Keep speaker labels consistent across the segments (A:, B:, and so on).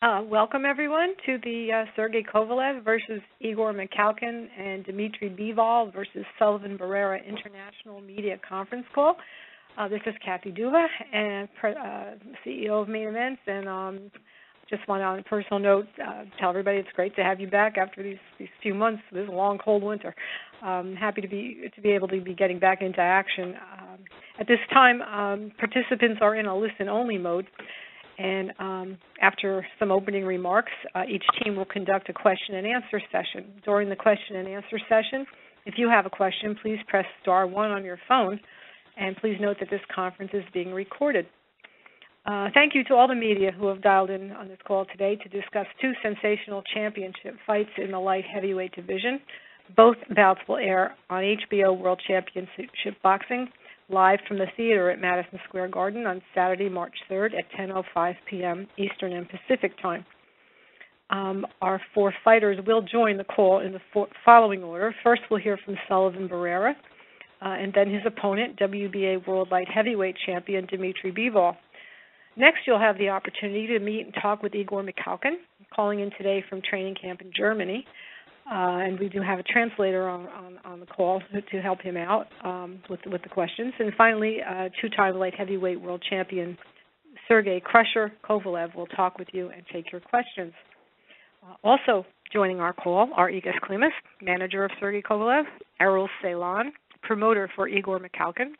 A: Uh, welcome everyone to the uh, Sergey Kovalev versus Igor Mikhalkin and Dmitry Bivol versus Sullivan Barrera International Media Conference Call. Uh, this is Kathy Duva, and uh, CEO of Main Events, and um, just want to, on a personal note, uh, tell everybody it's great to have you back after these these few months. This long, cold winter. Um, happy to be to be able to be getting back into action. Um, at this time, um, participants are in a listen-only mode. And um, after some opening remarks, uh, each team will conduct a question and answer session. During the question and answer session, if you have a question, please press star one on your phone. And please note that this conference is being recorded. Uh, thank you to all the media who have dialed in on this call today to discuss two sensational championship fights in the light heavyweight division. Both bouts will air on HBO World Championship Boxing live from the theater at Madison Square Garden on Saturday, March 3rd at 10.05 p.m. Eastern and Pacific Time. Um, our four fighters will join the call in the following order. First, we'll hear from Sullivan Barrera, uh, and then his opponent, WBA World Light Heavyweight Champion Dmitry Bivol. Next, you'll have the opportunity to meet and talk with Igor Mikhalkin, calling in today from training camp in Germany. Uh, and we do have a translator on, on, on the call to, help him out um, with, with the questions. And finally, uh, two-time light heavyweight world champion Sergey Crusher Kovalev will talk with you and take your questions. Uh, also joining our call are Egis Klimas, manager of Sergey Kovalev, Erol Ceylan, promoter for Igor Mikhalkin,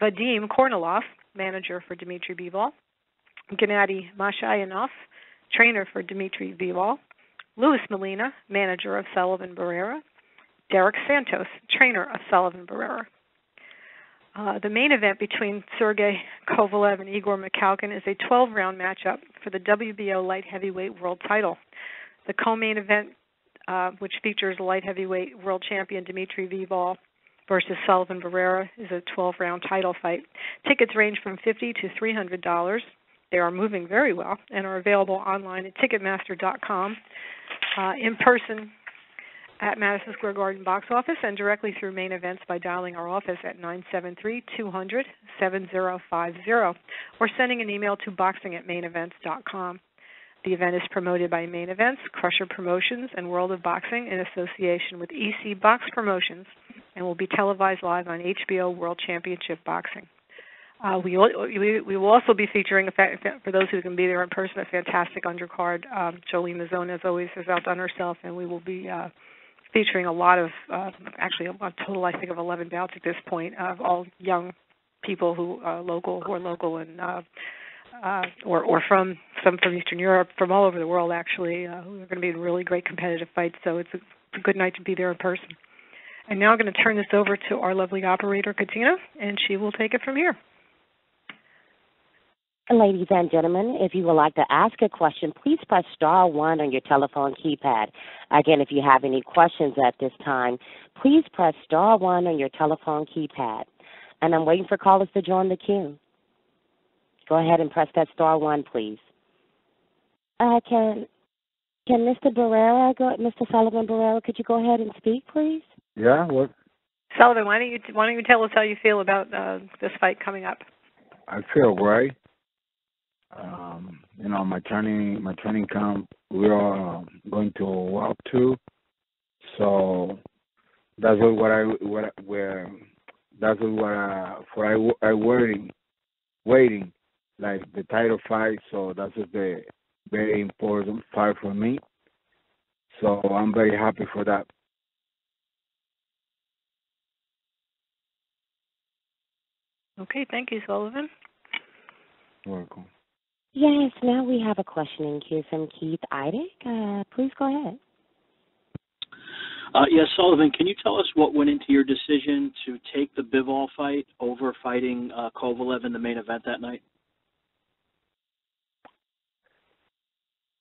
A: Vadim Kornilov, manager for Dmitry Bivol, Gennady Mashyanov, trainer for Dmitry Bivol, Luis Molina, manager of Sullivan Barrera, Derik Santos, trainer of Sullivan Barrera. Uh, the main event between Sergey Kovalev and Igor Mikhalkin is a 12-round matchup for the WBO light heavyweight world title. The co-main event, uh, which features light heavyweight world champion Dmitry Bivol versus Sullivan Barrera, is a 12-round title fight. Tickets range from 50 to 300 dollars. They are moving very well and are available online at Ticketmaster.com, uh, in person at Madison Square Garden box office, and directly through main events by dialing our office at 973-200-7050 or sending an email to boxing at mainevents.com. The event is promoted by Main Events, Crusher Promotions, and World of Boxing in association with EC Box Promotions and will be televised live on HBO World Championship Boxing. Uh, we, we, we will also be featuring, for those who can be there in person, a fantastic undercard. Um, Jolene Mazzone, as always, has outdone herself, and we will be uh, featuring a lot of, uh, actually, a total, I think, of 11 bouts at this point, of all young people who are local, who are local and uh, uh, or, or from some from Eastern Europe, from all over the world, actually, uh, who are going to be in really great competitive fights. So it's a, it's a good night to be there in person. And now I'm going to turn this over to our lovely operator, Katina, and she will take it from here.
B: Ladies and gentlemen, if you would like to ask a question, please press star one on your telephone keypad. Again, if you have any questions at this time, please press star one on your telephone keypad. And I'm waiting for callers to join the queue. Go ahead and press that star one, please. Uh, can can Mr. Barrera go? Mr. Sullivan Barrera, could you go ahead and speak, please?
C: Yeah. What?
A: Sullivan, why don't you why don't you tell us how you feel about uh, this fight coming up?
C: I feel great um, you know, my training my training camp we are going to walk to. So that's what I what where that's what I for I I waiting waiting like the title fight. So that's the very important fight for me. So I'm very happy for that.
A: Okay, thank you, Sullivan.
C: You're welcome.
B: Yes, now we have a question in queue from Keith Idec. Uh, please go ahead.
D: Uh, yes, Sullivan, can you tell us what went into your decision to take the Bivol fight over fighting uh, Kovalev in the main event that night?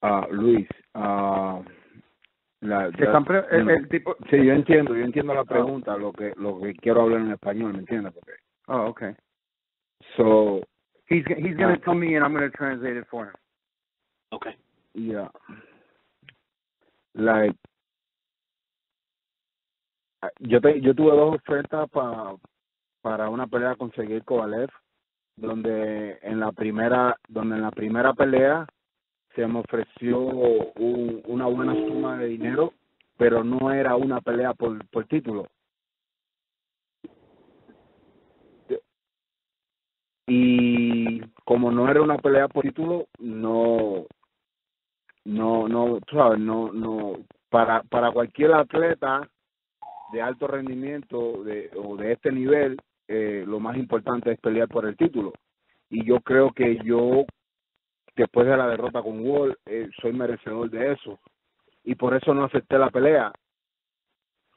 C: Uh, Luis, uh, la,
E: Se compré, el, el, tipo,
C: sí, yo entiendo, yo entiendo la pregunta, lo que lo que quiero hablar en español, ¿me entiendes?
E: Oh, okay. He's he's gonna tell me, and I'm gonna translate it for him.
D: Okay.
C: Yeah. Like, yo te, yo tuve dos ofertas para para una pelea con Kovalev, donde en la primera donde en la primera pelea se me ofreció un, una buena suma de dinero, pero no era una pelea por, por título. Y como no era una pelea por título, no, no, no, tú sabes, no, no, para, para cualquier atleta de alto rendimiento de, o de este nivel, eh, lo más importante es pelear por el título. Y yo creo que yo, después de la derrota con Wall, eh, soy merecedor de eso. Y por eso no acepté la pelea.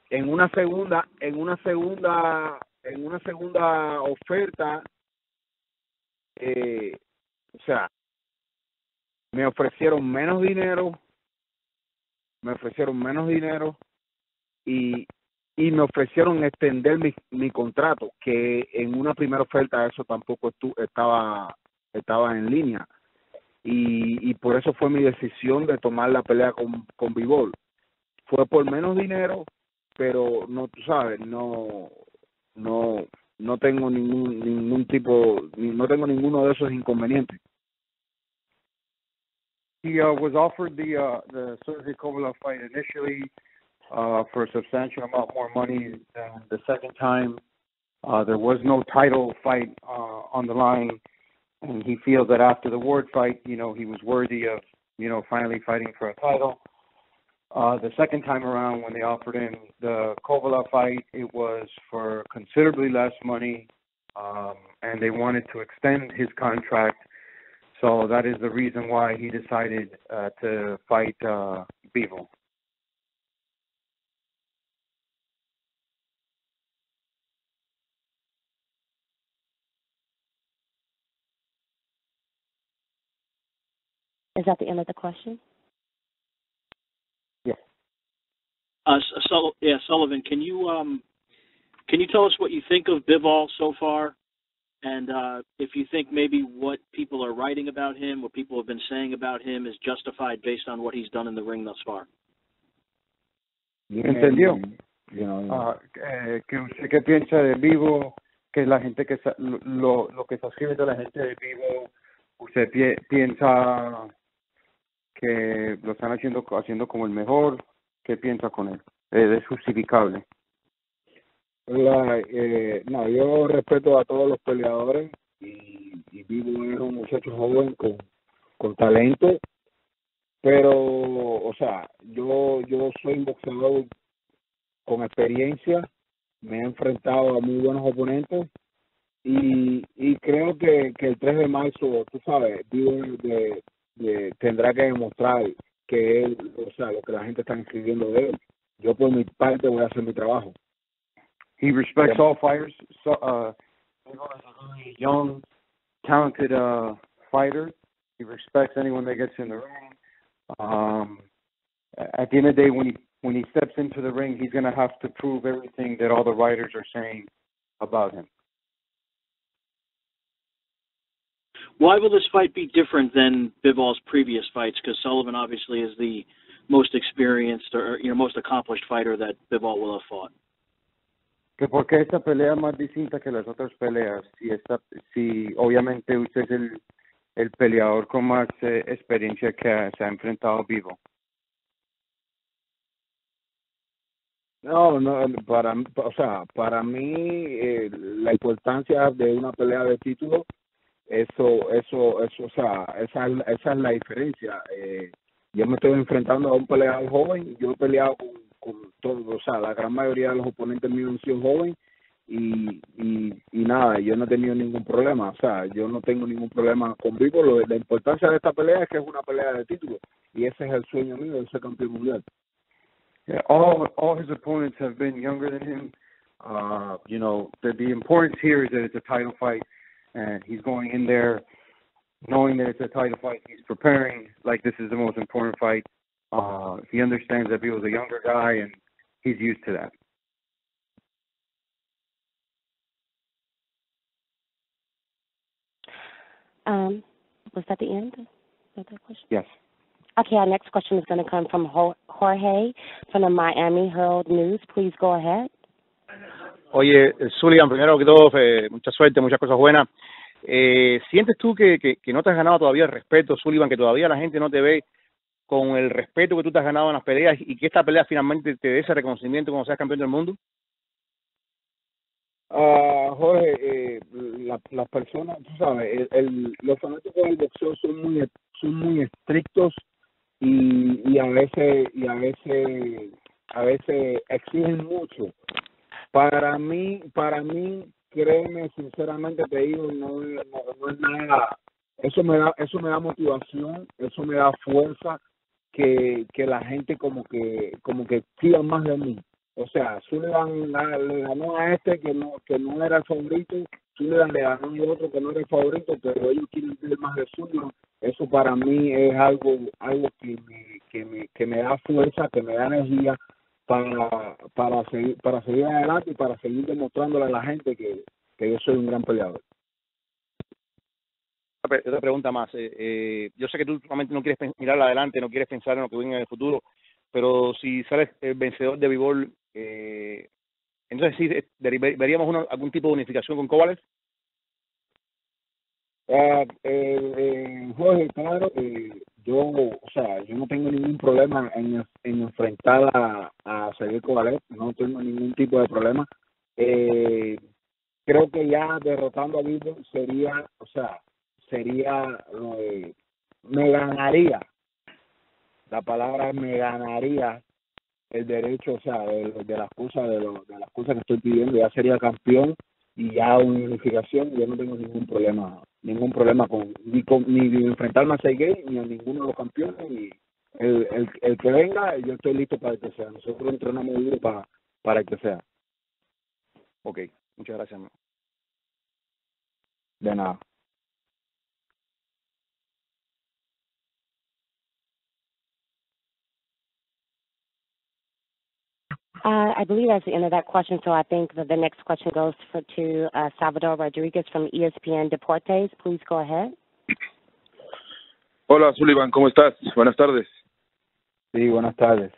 C: En una segunda, en una segunda, en una segunda oferta, eh, o sea, me ofrecieron menos dinero, me ofrecieron menos dinero y y me ofrecieron extender mi, mi contrato, que en una primera oferta eso tampoco estu estaba estaba en línea. Y, y por eso fue mi decisión de tomar la pelea con, con Bivol. Fue por menos dinero, pero no, tú sabes, no, no, no tengo ningún, ningún tipo, no tengo ninguno de esos inconvenientes.
E: He uh, was offered the uh, the Sergey Kovalev fight initially uh, for a substantial amount more money than the second time. Uh, there was no title fight uh, on the line, and he feels that after the Ward fight, you know, he was worthy of, you know, finally fighting for a title. Uh, the second time around, when they offered him the Kovalev fight, it was for considerably less money, um, and they wanted to extend his contract. So that is the reason why he decided uh, to fight uh, Bivol.
B: Is that the end of the question?
E: Yes.
D: Uh, so, yeah, Sullivan, can you um, can you tell us what you think of Bivol so far, and uh, if you think maybe what people are writing about him, what people have been saying about him, is justified based on what he's done in the ring thus far?
E: ¿Entendió?
C: You know,
E: Ah, eh, que usted qué piensa de Bivol, que la gente que sa- lo, lo que está escribiendo la gente de Bivol, usted pie- piensa que lo están haciendo haciendo como el mejor, ¿qué piensa con él? Eh, es justificable.
C: La, eh, no, yo respeto a todos los peleadores y, y Vivo es un muchacho joven con, con talento, pero, o sea, yo yo soy un boxeador con experiencia, me he enfrentado a muy buenos oponentes y, y creo que, que el 3 de marzo, tú sabes, Vivo de, tendrá que demostrar que él, o sea, lo que la gente está escribiendo de él. Yo por mi parte voy a hacer mi trabajo.
E: He respects
C: Yeah.
E: all fighters. So, uh, young, talented uh, fighter. He respects anyone that gets in the ring. Um, at the end of the day, when he when he steps into the ring, he's going to have to prove everything that all the writers are saying about him.
D: Why will this fight be different than Bivol's previous fights? Because Sullivan obviously is the most experienced or you know most accomplished fighter that Bivol will have fought.
E: Que porque esta pelea es más distinta que las otras peleas. Si esta, si obviamente usted es el, el peleador con más eh, experiencia que se ha enfrentado Bivol.
C: No, no, para, o sea, para mí eh, la importancia de una pelea de título, eso, eso, eso, o sea, esa, esa es la diferencia. Eh, yo me estoy enfrentando a un peleador joven, yo he peleado con, con todos, o sea, la gran mayoría de los oponentes míos han sido jóvenes y, y, y nada, yo no he tenido ningún problema, o sea, yo no tengo ningún problema con Vivo, lo, la importancia de esta pelea es que es una pelea de título y ese es el sueño mío de ser campeón mundial.
E: All all his opponents have been younger than him. Uh, you know, the the importance here is that it's a title fight, and he's going in there knowing that it's a title fight. He's preparing like this is the most important fight. Uh, he understands that he was a younger guy, and he's used to that.
B: Um, was that the end of that question?
E: Yes.
B: Okay, our next question is going to come from Jorge from the Miami Herald News. Please go ahead.
F: Oye, Zulian, primero que todo, eh, mucha suerte, muchas cosas buenas. Eh, ¿Sientes tú que, que, no te has ganado todavía el respeto, Sullivan, que todavía la gente no te ve con el respeto que tú te has ganado en las peleas y que esta pelea finalmente te dé ese reconocimiento cuando seas campeón del mundo?
C: Ah, Jorge, eh, la- las personas, tú sabes, el- los fanáticos del boxeo son muy son muy estrictos y, y a veces y a veces a veces exigen mucho. Para mí, para mí, créeme, sinceramente te digo, no, no, es nada. Eso me da eso me da motivación, eso me da fuerza que que la gente como que como que siga más de mí. O sea, Sullivan le ganó a este que no que no era el favorito, Sullivan le ganó a otro que no era el favorito, pero ellos quieren ver más de Sullivan. Eso para mí es algo algo que que me que me da fuerza, que me da energía para para seguir para seguir adelante y para seguir demostrándole a la gente que que yo soy un gran peleador.
F: Otra pre- otra pregunta más. Eh, eh, yo sé que tú solamente no quieres mirar adelante, no quieres pensar en lo que venga en el futuro, pero si sales el vencedor de Bivol, eh, entonces sí, eh, veríamos una- algún tipo de unificación con Kovalev.
C: Eh, eh, eh, Jorge, claro, eh, yo, o sea, yo no tengo ningún problema en, en enfrentar a, a Kovalev, no tengo ningún tipo de problema. Eh, creo que ya derrotando a Vivo sería, o sea, sería, eh, me ganaría, la palabra me ganaría el derecho, o sea, de, de las cosas, de, lo, de las cosas que estoy pidiendo, ya sería campeón y ya una unificación, yo no tengo ningún problema, ningún problema con ni con ni enfrentarme a Sergey ni a ninguno de los campeones y el, el, el que venga, yo estoy listo para el que sea. Nosotros entrenamos duro para, para el que sea.
F: Ok, muchas gracias.
C: De nada.
B: Uh, I believe that's the end of that question, so I think that the next question goes for, to uh, Salvador Rodriguez from ESPN Deportes. Please go ahead.
G: Hola Sullivan, ¿cómo estás? Buenas tardes.
C: Sí, buenas tardes.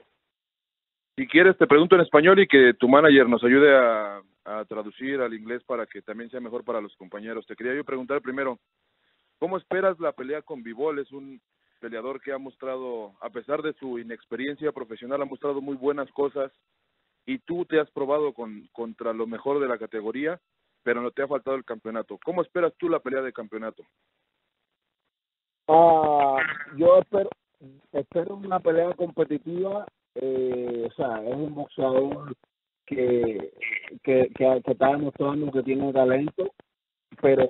G: Si quieres te pregunto en español y que tu manager nos ayude a, a traducir al inglés para que también sea mejor para los compañeros. Te quería yo preguntar primero, ¿cómo esperas la pelea con Bivol? Es un peleador que ha mostrado, a pesar de su inexperiencia profesional, ha mostrado muy buenas cosas y tú te has probado con, contra lo mejor de la categoría, pero no te ha faltado el campeonato. ¿Cómo esperas tú la pelea de campeonato?
C: Ah, yo espero una pelea competitiva eh, o sea es un boxeador que que, que, está demostrando que tiene talento pero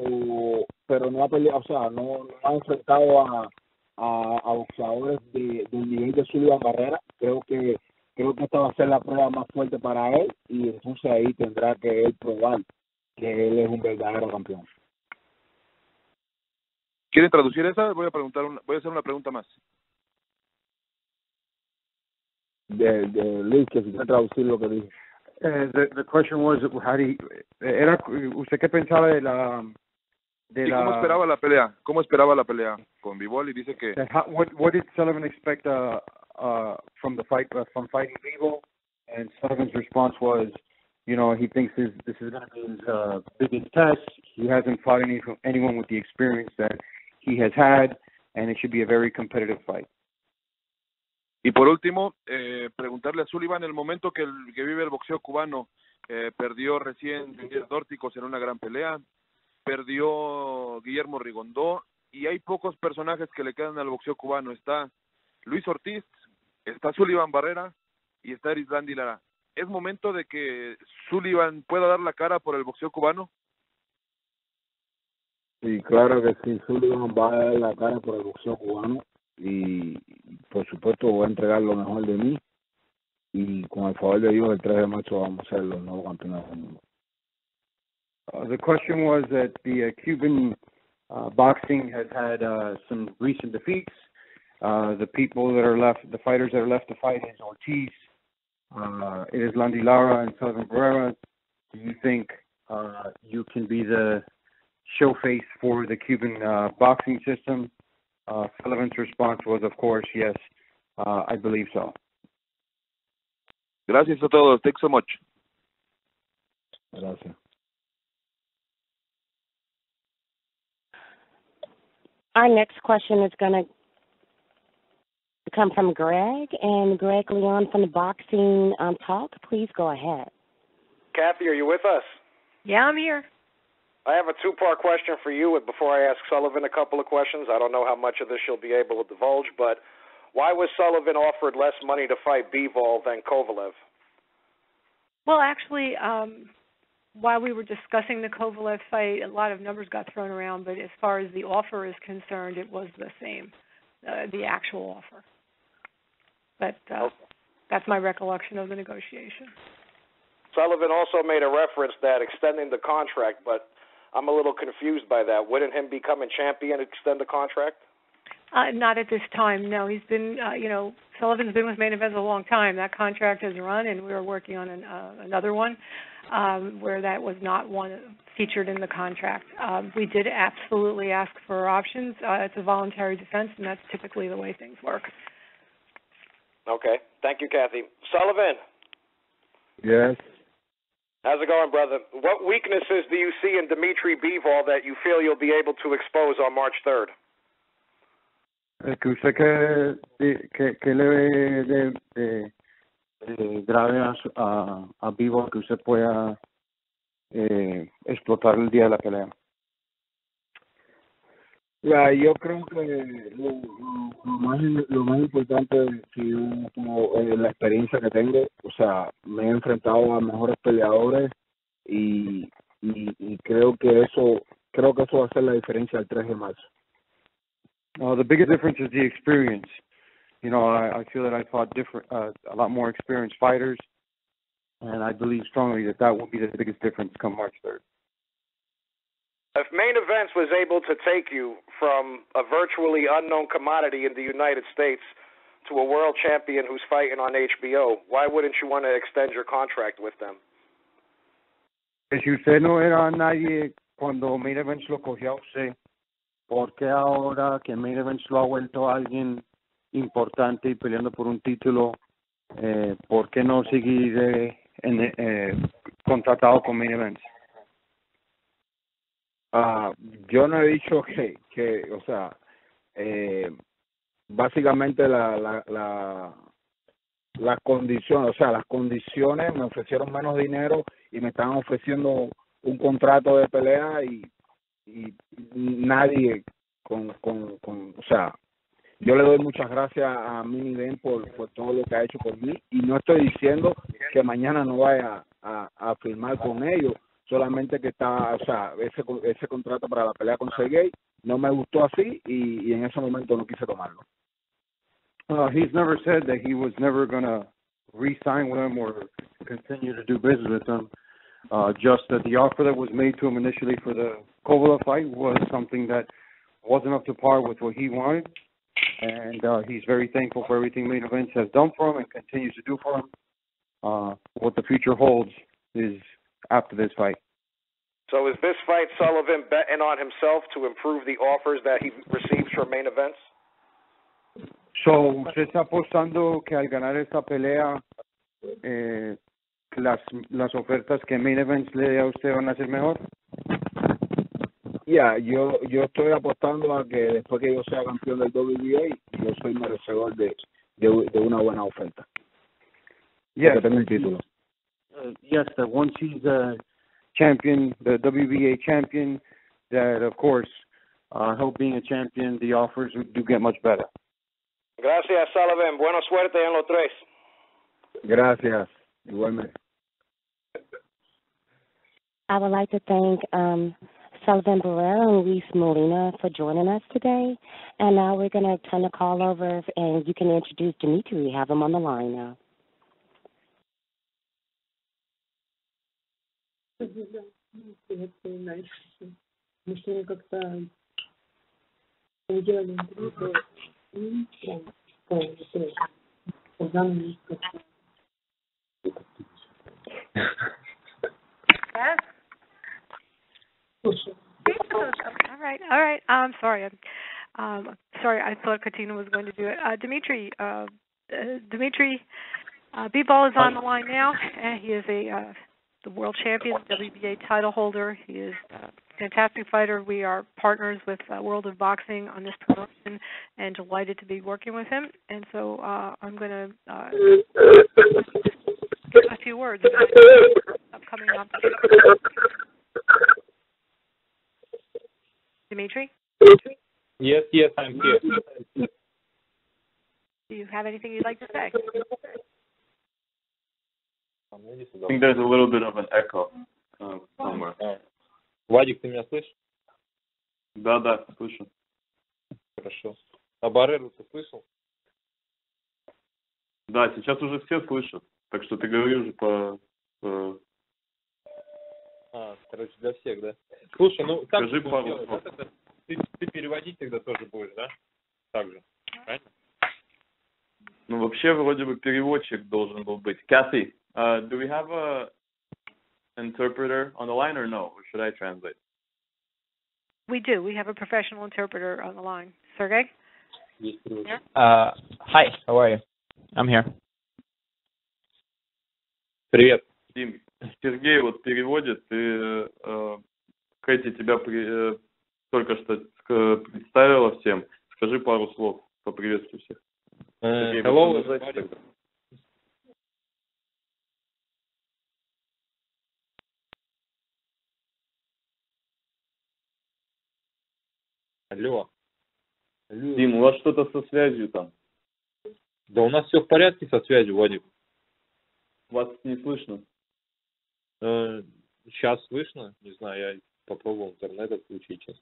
C: pero no ha peleado o sea no, no ha enfrentado a a, a boxeadores de, del nivel de Sullivan Barrera creo que creo que esta va a ser la prueba más fuerte para él y entonces ahí tendrá que él probar que él es un verdadero campeón
G: ¿Quieren traducir esa? Voy a preguntar, una- voy a hacer una pregunta más.
C: de, de Luis que si quiere traducir lo que dije
E: Uh, the the question was how do you, era usted qué pensaba de la de
G: ¿Y
E: la
G: cómo esperaba la pelea? ¿Cómo esperaba la pelea con Bivol? Y dice que
E: how, what what did Sullivan expect uh uh from the fight uh, from fighting Vivo and Sullivan's response was you know he thinks this this is going to be his uh biggest test he hasn't fought any anyone with the experience that he has had and it should be a very competitive fight
G: Y por último, eh, preguntarle a Sullivan el momento que, el, que vive el boxeo cubano. Eh, perdió recién Miguel Dórticos en una gran pelea, perdió Guillermo Rigondó y hay pocos personajes que le quedan al boxeo cubano. Está Luis Ortiz, está Sullivan Barrera y está Erislandy Lara. ¿Es momento de que Sullivan pueda dar la cara por el boxeo cubano?
C: Sí, claro que sí, Sullivan va a dar la cara por el boxeo cubano y por supuesto voy a entregar lo mejor de mí y con el favor de Dios el 3 de marzo vamos a ser los nuevos campeones del mundo.
E: Uh, the question was that the uh, Cuban uh, boxing has had uh, some recent defeats. Uh, the people that are left, the fighters that are left to fight is Ortiz, uh, Erislandy Lara and Sullivan Barrera. Do you think uh, you can be the show face for the Cuban uh, boxing system? Uh, Sullivan's response was, of course, yes, uh, I believe so.
G: Gracias a todos. Thanks so much.
C: Gracias.
B: Our next question is going to come from Greg, and Greg Leon from the Boxing um, Talk. Please go ahead.
H: Kathy, are you with us?
A: Yeah, I'm here.
H: I have a two-part question for you. And before I ask Sullivan a couple of questions, I don't know how much of this you'll be able to divulge, but why was Sullivan offered less money to fight Bivol than Kovalev?
A: Well, actually, um, while we were discussing the Kovalev fight, a lot of numbers got thrown around, but as far as the offer is concerned, it was the same, uh, the actual offer. But uh,
H: Okay.
A: that's my recollection of the negotiation.
H: Sullivan also made a reference that extending the contract, but I'm a little confused by that. Wouldn't him becoming champion extend the contract?
A: Uh, not at this time. No, he's been, uh, you know, Sullivan's been with Main Event a long time. That contract has run, and we are working on an, uh, another one um, where that was not one featured in the contract. Um, we did absolutely ask for options. Uh, it's a voluntary defense, and that's typically the way things work.
H: Okay. Thank you, Kathy. Sullivan,
C: Yes.
H: how's it going, brother? What weaknesses do you see in Dimitri Bivol that you feel you'll be able to expose on March 3rd?
E: Eh, que usted que, que, que le ve de, de, de grave a, a, a que usted pueda eh, explotar el día de la pelea.
C: Ya, yo creo que lo, lo, más lo más importante si como eh, la experiencia que tengo, o sea, me he enfrentado a mejores peleadores y, y, y creo que eso creo que eso va a la diferencia el 3 de marzo.
E: Uh, the biggest difference is the experience. You know, I, I feel that I fought different, uh, a lot more experienced fighters, and I believe strongly that that will be the biggest difference come March 3rd.
H: If Main Events was able to take you from a virtually unknown commodity in the United States to a world champion who's fighting on HBO, why wouldn't you want to extend your contract with them?
E: Si usted no era nadie cuando Main Events lo cogió a usted, ¿por qué ahora que Main Events lo ha vuelto a alguien importante y peleando por un título, eh, ¿por qué no seguir eh, en, eh, contratado con Main Events?
C: Ah, yo no he dicho que, que o sea, eh, básicamente la, la, la, las condiciones, o sea, las condiciones me ofrecieron menos dinero y me estaban ofreciendo un contrato de pelea y, y nadie con, con, con, o sea, yo le doy muchas gracias a Mini Ben por, por todo lo que ha hecho por mí y no estoy diciendo que mañana no vaya a, a firmar con ellos, solamente que está, o sea, ese ese contrato para la pelea con Sergey no me gustó así y, y en ese momento no quise tomarlo.
E: Uh, he's never said that he was never going to re-sign with him or continue to do business with him. Uh, just that the offer that was made to him initially for the Kovalev fight was something that wasn't up to par with what he wanted, and uh, he's very thankful for everything Main Events has done for him and continues to do for him. Uh, what the future holds is after this fight.
H: So is this fight Sullivan betting on himself to improve the offers that he receives from Main Events?
E: So, ¿usted está apostando que al ganar esta pelea eh, las, las ofertas que Main Events le dé a usted van a ser mejor?
C: Ya, yo yo estoy apostando a que después que yo sea campeón del WBA, yo soy merecedor de, de, de una buena oferta.
E: Yes,
C: Porque tengo un título.
E: Uh, yes, that once he's a champion, the WBA champion, that of course, uh, help being a champion, the offers do get much better.
H: Gracias, Sullivan. Buena suerte en los tres.
C: Gracias, igualmente.
B: I would like to thank um, Sullivan Barrera and Luis Molina for joining us today. And now we're going to turn the call over, and you can introduce Dimitri. We have him on the line now.
I: Это как-то
A: All right, all right. I'm sorry. Um, sorry, I thought Katina was going to do it. Uh, Dimitri, uh, uh, Dimitri, uh, Bivol is on the line now. he is a uh, the world champion, WBA title holder. He is a fantastic fighter. We are partners with uh, World of Boxing on this promotion and delighted to be working with him. And so uh, I'm going to uh, give a few words about upcoming opportunities. Dimitri,
J: Yes, yes, I'm here.
A: do you have anything you'd like to say?
J: А,
K: I
J: сюда.
K: think there's a little bit of an echo uh, somewhere.
J: А. Вадик, ты меня слышишь?
K: Да, да, слышу.
J: Хорошо. А Бареру ты слышал?
K: Да, сейчас уже все слышат, так что ты говори уже по... э,
J: А, короче, для всех, да? Слушай, ну как
K: Скажи
J: ты
K: пару
J: делать?
K: слов.
J: Это- ты, ты переводить тогда тоже будешь, да? Так же. Правильно?
K: Ну, вообще, вроде бы переводчик должен был быть. Kathy, uh, do we have a interpreter on the line or no? Or should I translate?
A: We do. We have a professional interpreter on the line. Sergey?
J: Есть переводчик.
L: Uh, hi, how are you? I'm here.
J: Привет.
K: Дим, Сергей вот переводит, и э, Кэти тебя при- э, только что ск- представила всем. Скажи пару слов, поприветствуй всех.
J: Э,
K: Сергей,
J: hello,
K: вы продолжайте
J: everybody. Алло. Алло.
K: Дим, у вас что-то со связью там.
J: Да у нас все в порядке со связью, Вадик.
K: Вас не слышно.
J: Э, сейчас слышно? Не знаю, я попробовал интернет отключить сейчас.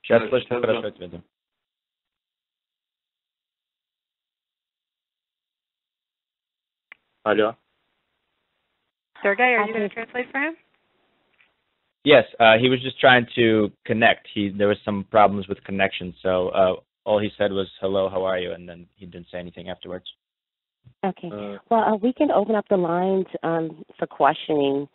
L: Сейчас
K: Да,
L: слышно
K: сейчас
L: хорошо
K: да.
L: тебя. да.
J: Алло.
A: Sergey, are you going to translate for him?
L: Yes, uh, he was just trying to connect. He there was some problems with connection, so uh, all he said was "Hello, how are you?" and then he didn't say anything afterwards.
B: Okay.
J: Э,
B: Well, uh, we can open up the lines um, for questioning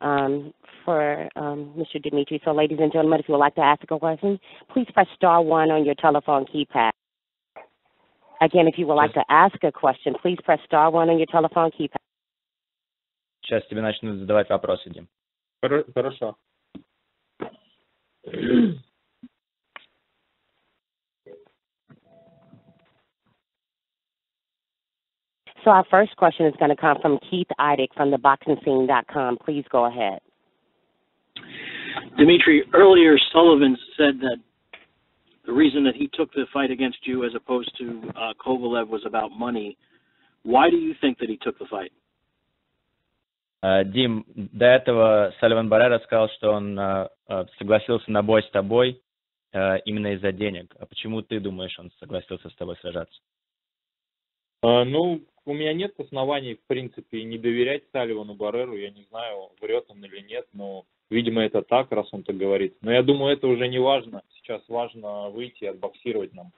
B: um, for um, Mr. Dimitri. So, ladies and gentlemen, if you would like to ask a question, please press star one on your telephone keypad. Again, if you would like to ask a question, please press star one on your telephone keypad.
L: Сейчас тебе начнут задавать вопросы, Дим.
J: хоро- Хорошо.
B: So, our first question is going to come from Keith Idec from theboxingscene.com. Please go ahead.
D: Dimitri, earlier Sullivan said that the reason that he took the fight against you as opposed to uh, Kovalev was about money. Why do you think that he took the fight?
L: Э, Дим, до этого Салливан Баррера сказал, что он э, э, согласился на бой с тобой именно из-за денег. А почему ты думаешь, он согласился с тобой сражаться?
J: Ну, у меня нет оснований, в принципе, не доверять Салливану Барреру. Я не знаю, врет он или нет, но, видимо, это так, раз он так говорит. Но я думаю, это уже не важно. Сейчас важно выйти и отбоксировать нам.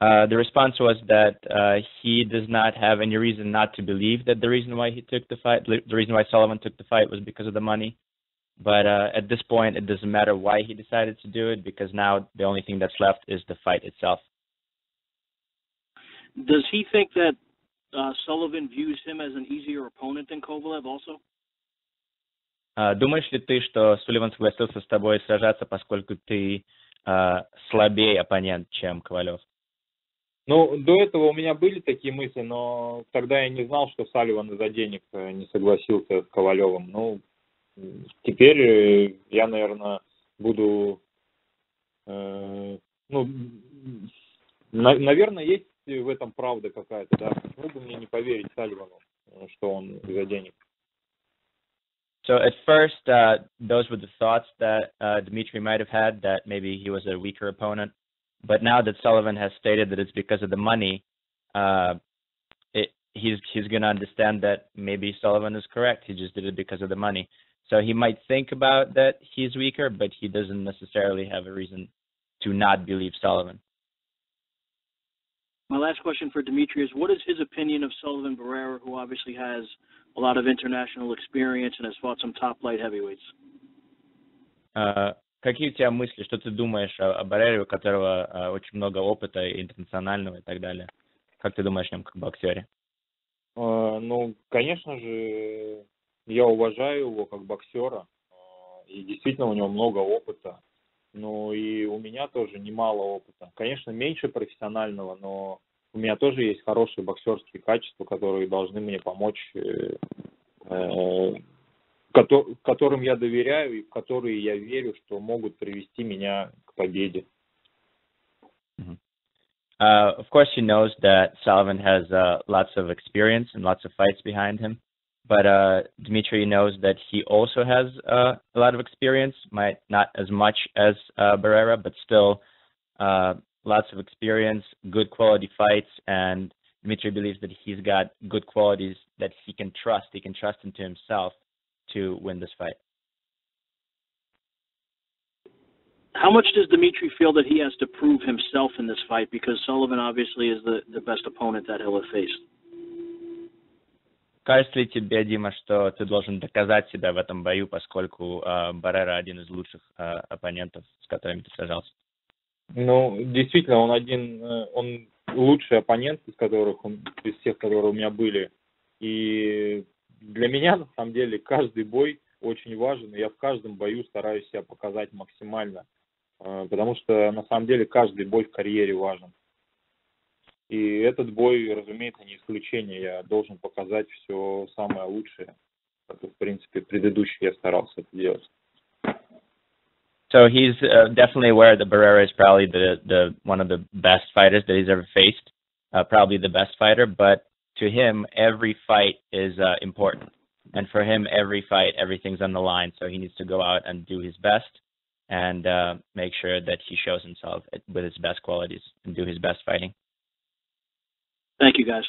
L: Uh, the response was that uh, he does not have any reason not to believe that the reason why he took the fight, the reason why Sullivan took the fight was because of the money. But uh, at this point, it doesn't matter why he decided to do it because now the only thing that's left is the fight itself.
D: Does he think that uh, Sullivan views him as an easier opponent than Kovalev also?
L: Uh, думаешь ли ты, что Сулливан согласился с тобой сражаться, поскольку ты uh, слабее оппонент, чем Ковалев?
J: Ну, до этого у меня были такие мысли, но тогда я не знал, что Салливан из-за денег э, не согласился с Ковалевым. Ну, теперь э, я, наверное, буду... э, ну, на- наверное, есть в этом правда какая-то, да. Почему бы мне не поверить Салливану, э, что он из-за денег?
L: So at first, uh, those were the thoughts that uh, Dmitry might have had that maybe he was a weaker opponent. But now that Sullivan has stated that it's because of the money, uh, it, he's he's going to understand that maybe Sullivan is correct. He just did it because of the money. So he might think about that he's weaker, but he doesn't necessarily have a reason to not believe Sullivan.
D: My last question for Dimitri is what is his opinion of Sullivan Barrera, who obviously has a lot of international experience and has fought some top light heavyweights?
L: Uh, какие у тебя мысли, что ты думаешь о, о Баррере, у которого uh, очень много опыта интернационального и так далее? Как ты думаешь о нем как боксере?
J: Э, Ну, конечно же, я уважаю его как боксера, и действительно у него много опыта. Но и у меня тоже немало опыта. Конечно, меньше профессионального, но у меня тоже есть хорошие боксерские качества, которые должны мне помочь, э, э, которым я доверяю и в которые я верю, что могут привести меня к победе.
L: Uh, of course, he knows that Sullivan has uh, lots of experience and lots of fights behind him. But uh, Dmitry knows that he also has uh, a lot of experience, might not as much as uh, Barrera, but still uh, lots of experience, good quality fights, and Dmitry believes that he's got good qualities that he can trust. He can trust into himself To win this fight.
D: How much does Dimitri feel that he has to prove himself in this fight? Because Sullivan obviously is the, the best opponent that he'll have faced.
L: Кажется ли тебе, Дима, что ты должен доказать себя в этом бою, поскольку э, Баррера один из лучших э, оппонентов, с которыми ты сражался?
J: Ну, действительно, он один, он лучший оппонент из которых, он, из всех, которые у меня были. И для меня, на самом деле, каждый бой очень важен, и я в каждом бою стараюсь себя показать максимально. Э, потому что на самом деле каждый бой в карьере важен. И этот бой, разумеется, не исключение. Я должен показать все самое лучшее. Как, в принципе, предыдущий я старался это делать.
L: So he's uh, definitely aware that Barrera is probably the, the one of the best fighters that he's ever faced, uh, probably the best fighter. But to him, every fight is uh, important, and for him, every fight, everything's on the line. So he needs to go out and do his best and uh, make sure that he shows himself with his best qualities and do his best fighting.
D: Thank you, guys.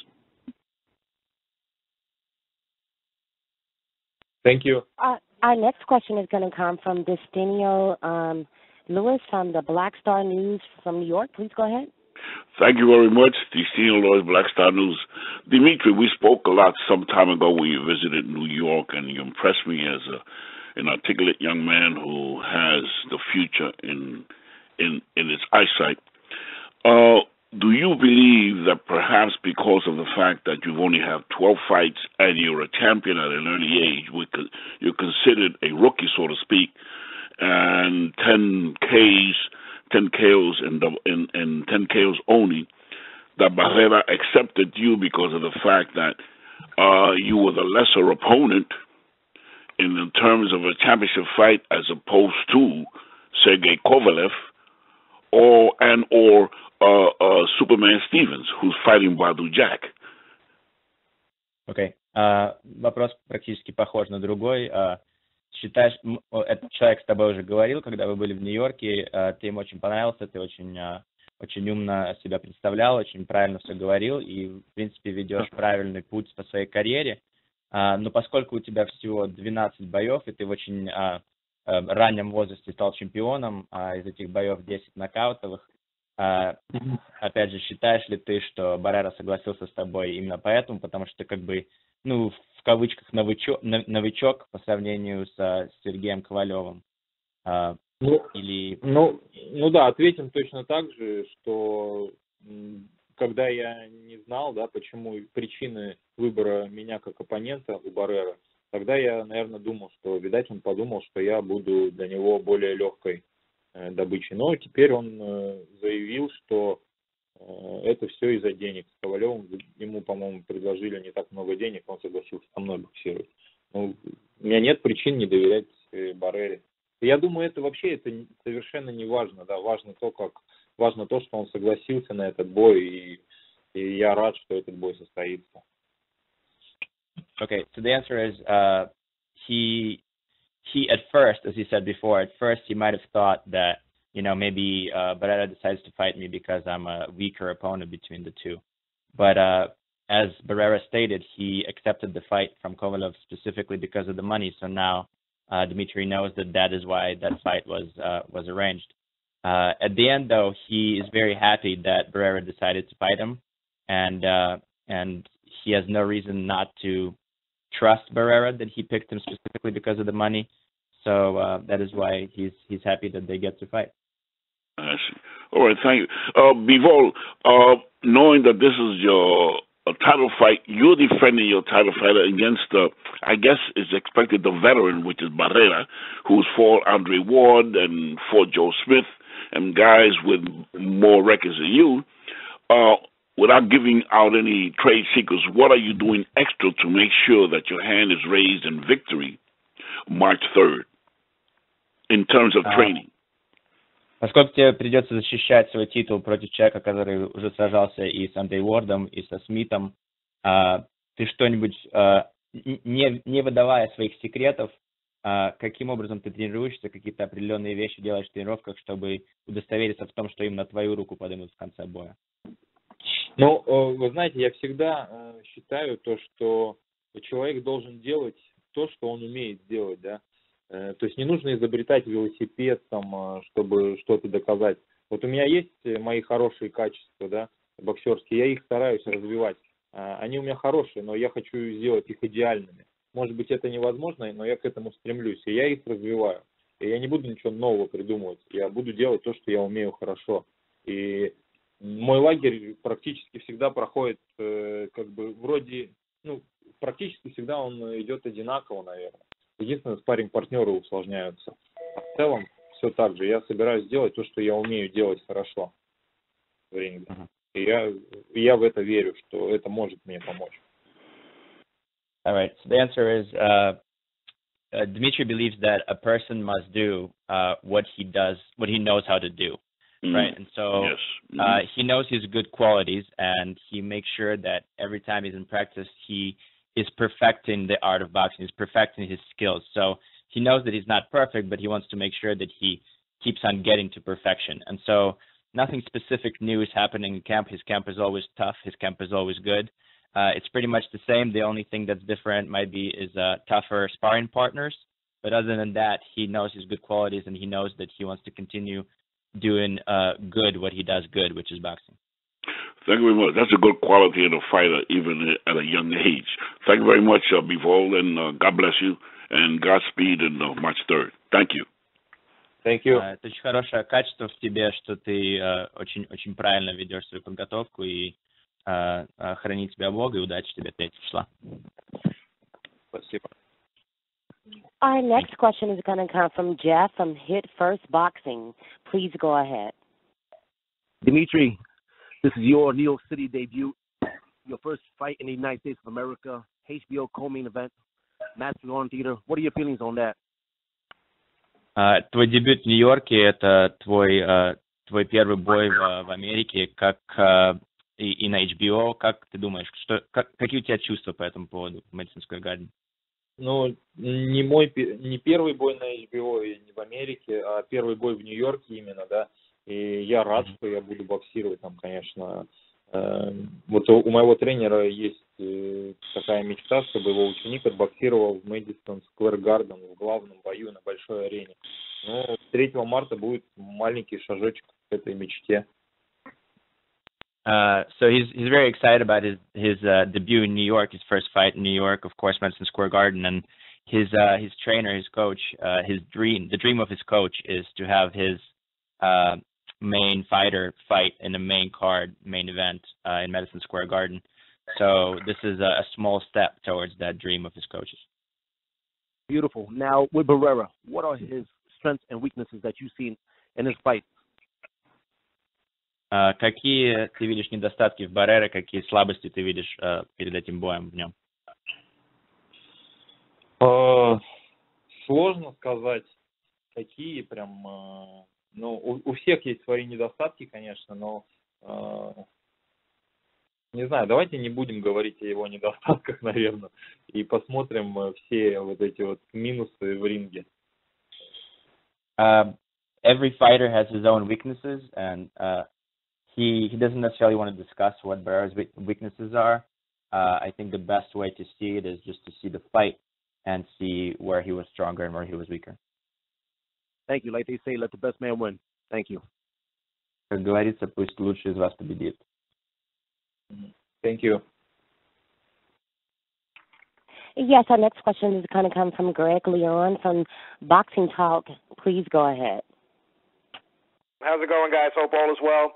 J: Thank you.
B: Uh, our next question is going to come from Destinio um, Lewis from the Black Star News from New York. Please go ahead.
M: Thank you very much, Destinio Lewis, Black Star News. Dimitri, we spoke a lot some time ago when you visited New York, and you impressed me as a an articulate young man who has the future in in in his eyesight. Uh, do you believe that perhaps because of the fact that you've only had 12 fights and you're a champion at an early age, you're considered a rookie, so to speak, and 10 Ks, ten KOs and in, in ten KOs only, that Barrera accepted you because of the fact that uh, you were the lesser opponent in terms of a championship fight as opposed to Sergey Kovalev or and or uh, uh, Superman Stevens, who's fighting Badou Jack.
L: Okay. Uh, вопрос практически похож на другой. Uh, считаешь, этот человек с тобой уже говорил, когда вы были в Нью-Йорке, uh, ты ему очень понравился, ты очень, uh, очень умно себя представлял, очень правильно все говорил и, в принципе, ведешь правильный путь по своей карьере. А, но поскольку у тебя всего 12 боев, и ты в очень а, а, раннем возрасте стал чемпионом, а из этих боев 10 нокаутовых, опять же, считаешь ли ты, что Баррера согласился с тобой именно поэтому, потому что как бы, ну, в кавычках, новичок, новичок по сравнению с Сергеем Ковалевым?
J: Ну, Или... ну, ну да, ответим точно так же, что когда я не знал, да, почему причины выбора меня как оппонента у Баррера, тогда я, наверное, думал, что, видать, он подумал, что я буду для него более легкой э, добычей. Но теперь он э, заявил, что э, это все из-за денег. С Ковалевым ему, по-моему, предложили не так много денег, он согласился со мной боксировать. Ну, у меня нет причин не доверять Баррере. Я думаю, это вообще это совершенно не важно, да, важно то, как важно то, что он согласился на этот бой, и, и я рад, что этот бой состоится.
L: Okay, so the answer is uh, he he at first, as he said before, at first he might have thought that you know maybe uh, Barrera decides to fight me because I'm a weaker opponent between the two, but uh, as Barrera stated, he accepted the fight from Kovalev specifically because of the money. So now uh, Dmitry knows that that is why that fight was uh, was arranged. Uh, at the end, though, he is very happy that Barrera decided to fight him, and uh, and he has no reason not to trust Barrera that he picked him specifically because of the money. So uh, that is why he's he's happy that they get to fight.
M: I see. All right, thank you. Uh, Bivol, uh, knowing that this is your title fight. You're defending your title fight against, uh, I guess, is expected the veteran, which is Barrera, who's fought Andre Ward and fought Joe Smith and guys with more records than you. Uh, without giving out any trade secrets, what are you doing extra to make sure that your hand is raised in victory March 3rd in terms of training?
L: Поскольку тебе придется защищать свой титул против человека, который уже сражался и с Андей Уордом, и со Смитом, а, ты что-нибудь, а, не, не выдавая своих секретов, а, каким образом ты тренируешься, какие-то определенные вещи делаешь в тренировках, чтобы удостовериться в том, что именно твою руку поднимут в конце боя?
J: Ну, вы знаете, я всегда считаю то, что человек должен делать то, что он умеет делать, да. Э, то есть не нужно изобретать велосипед, там, а, чтобы что-то доказать. Вот у меня есть мои хорошие качества, да, боксерские, я их стараюсь развивать. А, они у меня хорошие, но я хочу сделать их идеальными. Может быть, это невозможно, но я к этому стремлюсь, и я их развиваю. И я не буду ничего нового придумывать, я буду делать то, что я умею хорошо. И мой лагерь практически всегда проходит, э, как бы, вроде, ну, практически всегда он идет одинаково, наверное. Единственное, спарринг-партнеры усложняются. А в целом все так же. Я собираюсь делать то, что я умею делать хорошо в ринге. Uh-huh. И я, я в это верю, что это может мне помочь.
L: All right. So the answer is uh, uh, Dmitry believes that a person must do uh, what he does, what he knows how to do, mm-hmm. right? And so
M: yes. mm-hmm.
L: uh, he knows his good qualities, and he makes sure that every time he's in practice, he is perfecting the art of boxing, is perfecting his skills. So he knows that he's not perfect, but he wants to make sure that he keeps on getting to perfection. And so nothing specific new is happening in camp. His camp is always tough. His camp is always good. Uh, it's pretty much the same. The only thing that's different might be is uh, tougher sparring partners. But other than that, he knows his good qualities and he knows that he wants to continue doing uh, good what he does good, which is boxing.
M: Thank you very much. That's a good quality in a fighter, even at a young age. Thank you very much, uh, Bivol, and uh, God bless you, and Godspeed in uh, March 3rd. Thank you.
J: Thank you.
L: Uh, это очень хорошее качество в тебе, что ты uh, очень, очень правильно ведешь свою подготовку, и uh, uh, храни тебя Бог, и удачи тебе 3 числа.
J: Спасибо.
B: Our next question is going to come from Jeff from Hit First Boxing. Please go ahead.
N: Dimitri, this is your New York City debut, your first fight in the United States of America, HBO co-main event, Madison Garden Theater. What are your feelings on that?
L: Uh, твой дебют в Нью-Йорке – это твой, uh, твой первый бой в, в Америке, как uh, и, и на HBO. Как ты думаешь, что, как, какие у тебя чувства по этому поводу в Madison Square Garden?
J: Ну, не мой, не первый бой на HBO и не в Америке, а первый бой в Нью-Йорке именно, да. И я рад, что я буду боксировать там, конечно. Э, вот у, у моего тренера есть э, такая мечта, чтобы его ученик отбоксировал в Мэдисон Сквер Гарден в главном бою на большой арене. Ну, 3 марта будет маленький шажочек к этой мечте.
L: Uh, so he's he's very excited about his his uh, debut in New York, his first fight in New York, of course, Madison Square Garden, and his uh, his trainer, his coach, uh, his dream, the dream of his coach is to have his uh, main fighter fight in the main card, main event uh, in Madison Square Garden. So this is a, a small step towards that dream of his coaches.
N: Beautiful. Now with Barrera, what are his strengths and weaknesses that you've seen in his fight?
L: Uh, какие ты видишь недостатки в Баррере, какие слабости ты видишь uh, перед этим боем в нем?
J: Uh, сложно сказать, какие прям uh, Ну, у, у всех есть свои недостатки, конечно, но э, не знаю, давайте не будем говорить о его недостатках, наверное, и посмотрим э, все вот эти вот минусы в ринге.
L: Uh, every fighter has his own weaknesses, and uh, he he doesn't necessarily want to discuss what Barrera's weaknesses are. Uh, I think the best way to see it is just to see the fight and see where he was stronger and where he was weaker.
N: Thank you. Like they say, let the best man win. Thank you.
L: Как говорится, пусть лучший из вас победит.
J: Thank you.
B: Yes, our next question is going to come from Greg Leon from Boxing Talk. Please go ahead.
H: How's it going, guys? Hope all is well.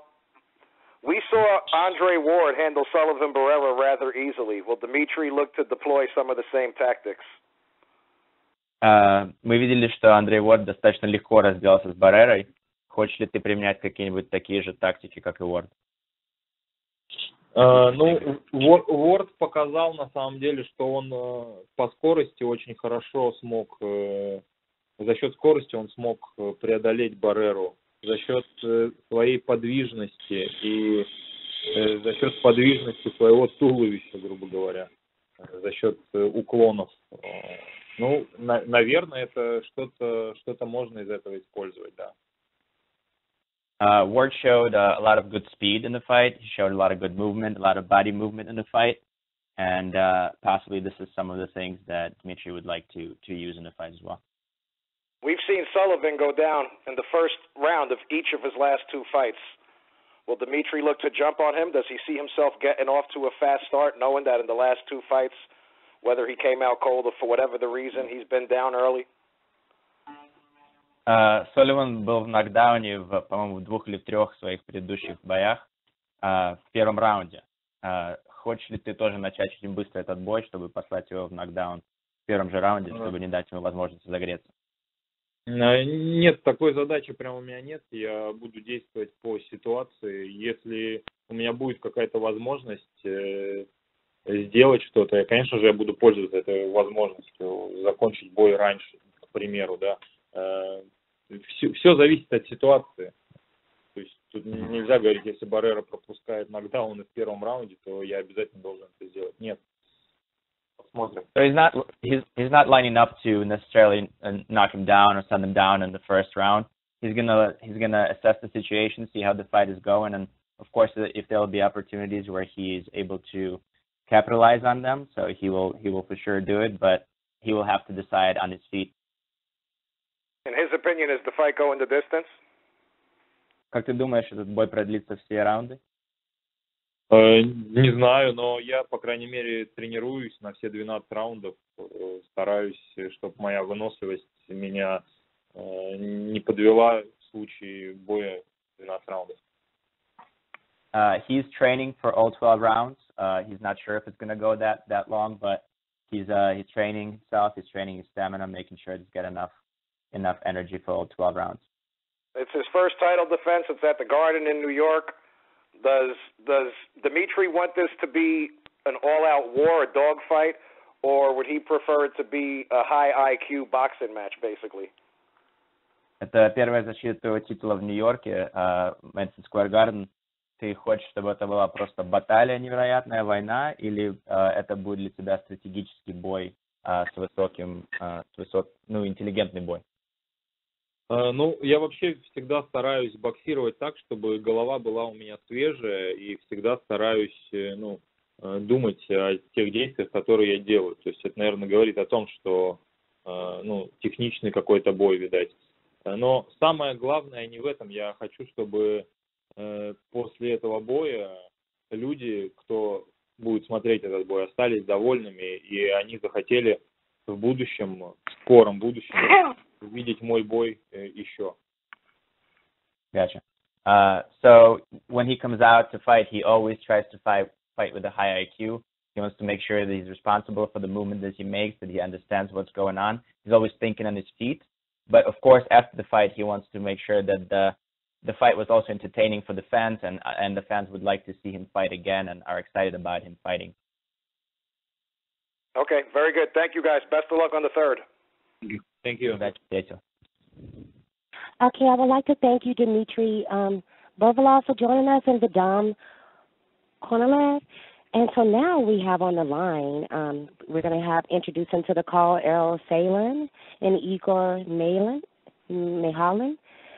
H: We saw Andre Ward handle Sullivan Barrera rather easily. Will Dimitri look to deploy some of the same tactics?
L: Uh, мы видели, что Андрей Уорд достаточно легко разделался с Баррерой. Хочешь ли ты применять какие-нибудь такие же тактики, как и Уорд?
J: Uh, ну, Уорд показал на самом деле, что он uh, по скорости очень хорошо смог, uh, за счет скорости он смог преодолеть Барреру за счет э, своей подвижности и э, за счет подвижности своего туловища, грубо говоря, за счет э, уклонов. Ну, на, наверное, это что-то что-то можно из этого использовать, да.
L: Uh, Ward showed uh, a lot of good speed in the fight. He showed a lot of good movement, a lot of body movement in the fight, and uh, possibly this is some of the things that Dmitry would like to to use in the fight as well.
H: We've seen Sullivan go down in the first round of each of his last two fights. Will Dimitri look to jump on him? Does he see himself getting off to a fast start, knowing that in the last two fights, Whether he came out cold or for whatever the reason, he's been down early?
L: Uh, Соливан был в нокдауне, в, по-моему, в двух или в трех своих предыдущих боях uh, в первом раунде. Uh, хочешь ли ты тоже начать очень быстро этот бой, чтобы послать его в нокдаун в первом же раунде, чтобы не дать ему возможность загреться?
J: Э, нет, такой задачи прямо у меня нет. Я буду действовать по ситуации. Если у меня будет какая-то возможность э, сделать что-то, я, конечно же, я буду пользоваться этой возможностью, закончить бой раньше, к примеру, да. Э, все, все зависит от ситуации. То есть тут нельзя говорить, если Баррера пропускает нокдауны в первом раунде, то я обязательно должен это сделать. Нет.
L: So he's not he's he's not lining up to necessarily uh, knock him down or send him down in the first round. He's gonna he's gonna assess the situation, see how the fight is going, and of course, if there will be opportunities where he is able to capitalize on them, so he will he will for sure do it. But he will have to decide on his feet.
H: In his opinion, is the fight going the distance?
L: Как ты думаешь, этот бой продлится все раунды?
J: Э, не знаю, но я, по крайней мере, тренируюсь на все 12 раундов, э, стараюсь, чтобы моя выносливость меня э, не подвела в случае боя 12 раундов.
L: Uh, he's training for all 12 rounds. Uh, he's not sure if it's going to go that that long, but he's uh, he's training himself. He's training his stamina, making sure to get enough enough energy for all 12 rounds.
H: It's his first title defense. It's at the Garden in New York. Does does Dimitri want this to be an all-out war, a dogfight, or would he prefer it to be a high IQ boxing match, basically?
L: Это первая защита твоего титула в Нью-Йорке, Мэдисон Сквер Гарден. Ты хочешь, чтобы это была просто баталия, невероятная война, или uh, это будет для тебя стратегический бой uh, с высоким, uh, с высок, ну, интеллигентный бой?
J: Э, ну, я вообще всегда стараюсь боксировать так, чтобы голова была у меня свежая, и всегда стараюсь, э, ну, э, думать о тех действиях, которые я делаю. То есть это, наверное, говорит о том, что, ну, техничный какой-то бой, видать. Но самое главное не в этом. Я хочу, чтобы после этого боя люди, кто будет смотреть этот бой, остались довольными, и они захотели в будущем, в скором будущем увидеть мой бой еще.
L: Gotcha. Uh, so when he comes out to fight, he always tries to fight fight with a high IQ. He wants to make sure that he's responsible for the movement that he makes, that he understands what's going on. He's always thinking on his feet. But of course, after the fight, he wants to make sure that the the fight was also entertaining for the fans, and and the fans would like to see him fight again and are excited about him fighting.
H: Okay, very good. Thank you, guys. Best of luck on the third.
J: Thank you. Thank you.
B: Okay, I would like to thank you, Dimitri um, Bovalov, for joining us, and Vadam Kornelev. And so now we have on the line, um, we're going to have introduced into the call Erol Ceylan and Igor Malin, Mihalin.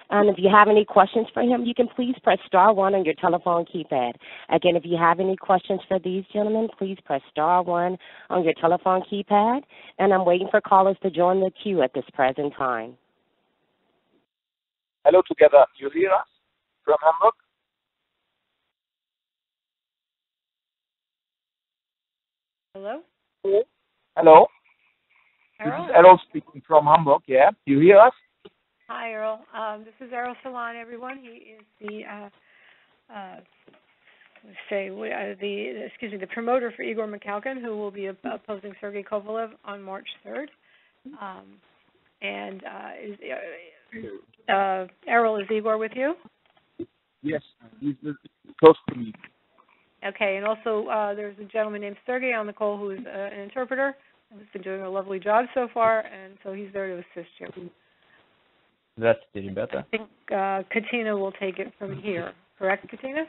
B: Um, if you have any questions for him, you can please press star one on your telephone keypad. Again, if you have any questions for these gentlemen, please press star one on your telephone keypad. And I'm waiting for callers to join the queue at this present time.
O: Hello together. You hear us from Hamburg?
A: Hello?
O: Hello.
A: Hello.
O: This is Erol speaking from Hamburg. Yeah. You hear us?
A: Hi, Erol. Um, this is Erol Ceylan, everyone. He is the uh, uh, let's say uh, the excuse me the promoter for Igor Mikhalkin, who will be opposing Sergey Kovalev on March 3rd. Um, and uh, is uh, uh, Erol is Igor with you?
O: Yes, he's close to me.
A: Okay, and also uh, there's a gentleman named Sergey on the call who is uh, an interpreter who's been doing a lovely job so far, and so he's there to assist you.
L: That's Did better.
A: I think uh, Katina will take it from here. Correct, Katina?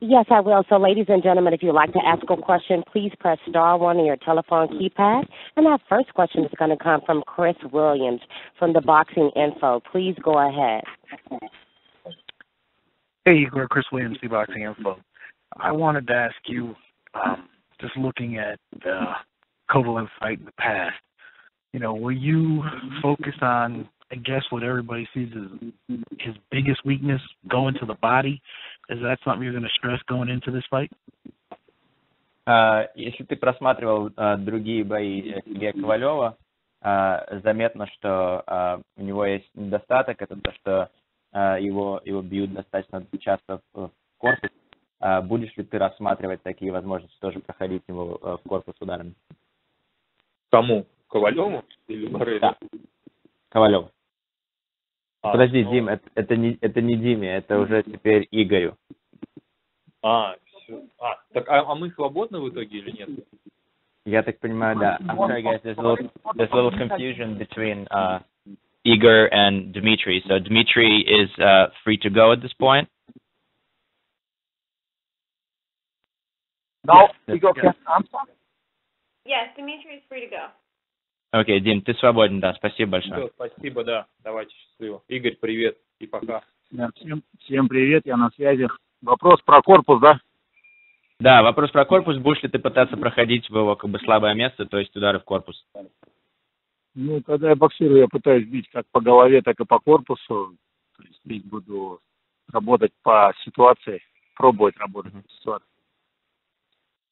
B: Yes, I will. So, ladies and gentlemen, if you'd like to ask a question, please press star one on your telephone keypad. And our first question is going to come from Chris Williams from the Boxing Info. Please go ahead.
P: Hey, Igor, Chris Williams, the Boxing Info. I wanted to ask you, um, just looking at the Kovalev fight in the past, you know, were you focused on, I guess, what everybody sees as his biggest weakness, going to the body? Is that something you're going to stress going into this fight?
L: Uh, если ты просматривал uh, другие бои Сергея Ковалева, uh, заметно, что uh, у него есть недостаток, это то, что uh, его, его бьют достаточно часто в, в корпус. Uh, будешь ли ты рассматривать такие возможности, тоже проходить его uh, в корпус ударами?
J: Кому? Ковалеву или Барелю?
L: Да. Ковалев.
J: А,
L: Подожди,
J: ну...
L: Дим, это, это, не, это не Диме, это уже теперь Игорю.
J: А, все. А, так, а, а мы свободны в итоге или нет?
L: Я так понимаю, да. I'm sorry, guys. There's a little, there's a little confusion between uh, Igor and Dmitry. So Dmitry is uh, free to go at this point.
O: No, Igor can answer.
A: Yes, Dmitry is free to go.
L: Окей, okay, Дим, ты свободен, да, спасибо большое.
J: Все, спасибо, да, давайте, счастливо. Игорь, привет и пока.
O: Да, всем, всем привет, я на связи. Вопрос про корпус, да?
L: Да, вопрос про корпус. Будешь ли ты пытаться проходить в его как бы слабое место, то есть удары в корпус?
O: Ну, когда я боксирую, я пытаюсь бить как по голове, так и по корпусу. То есть бить буду работать по ситуации, пробовать работать mm-hmm. по ситуации.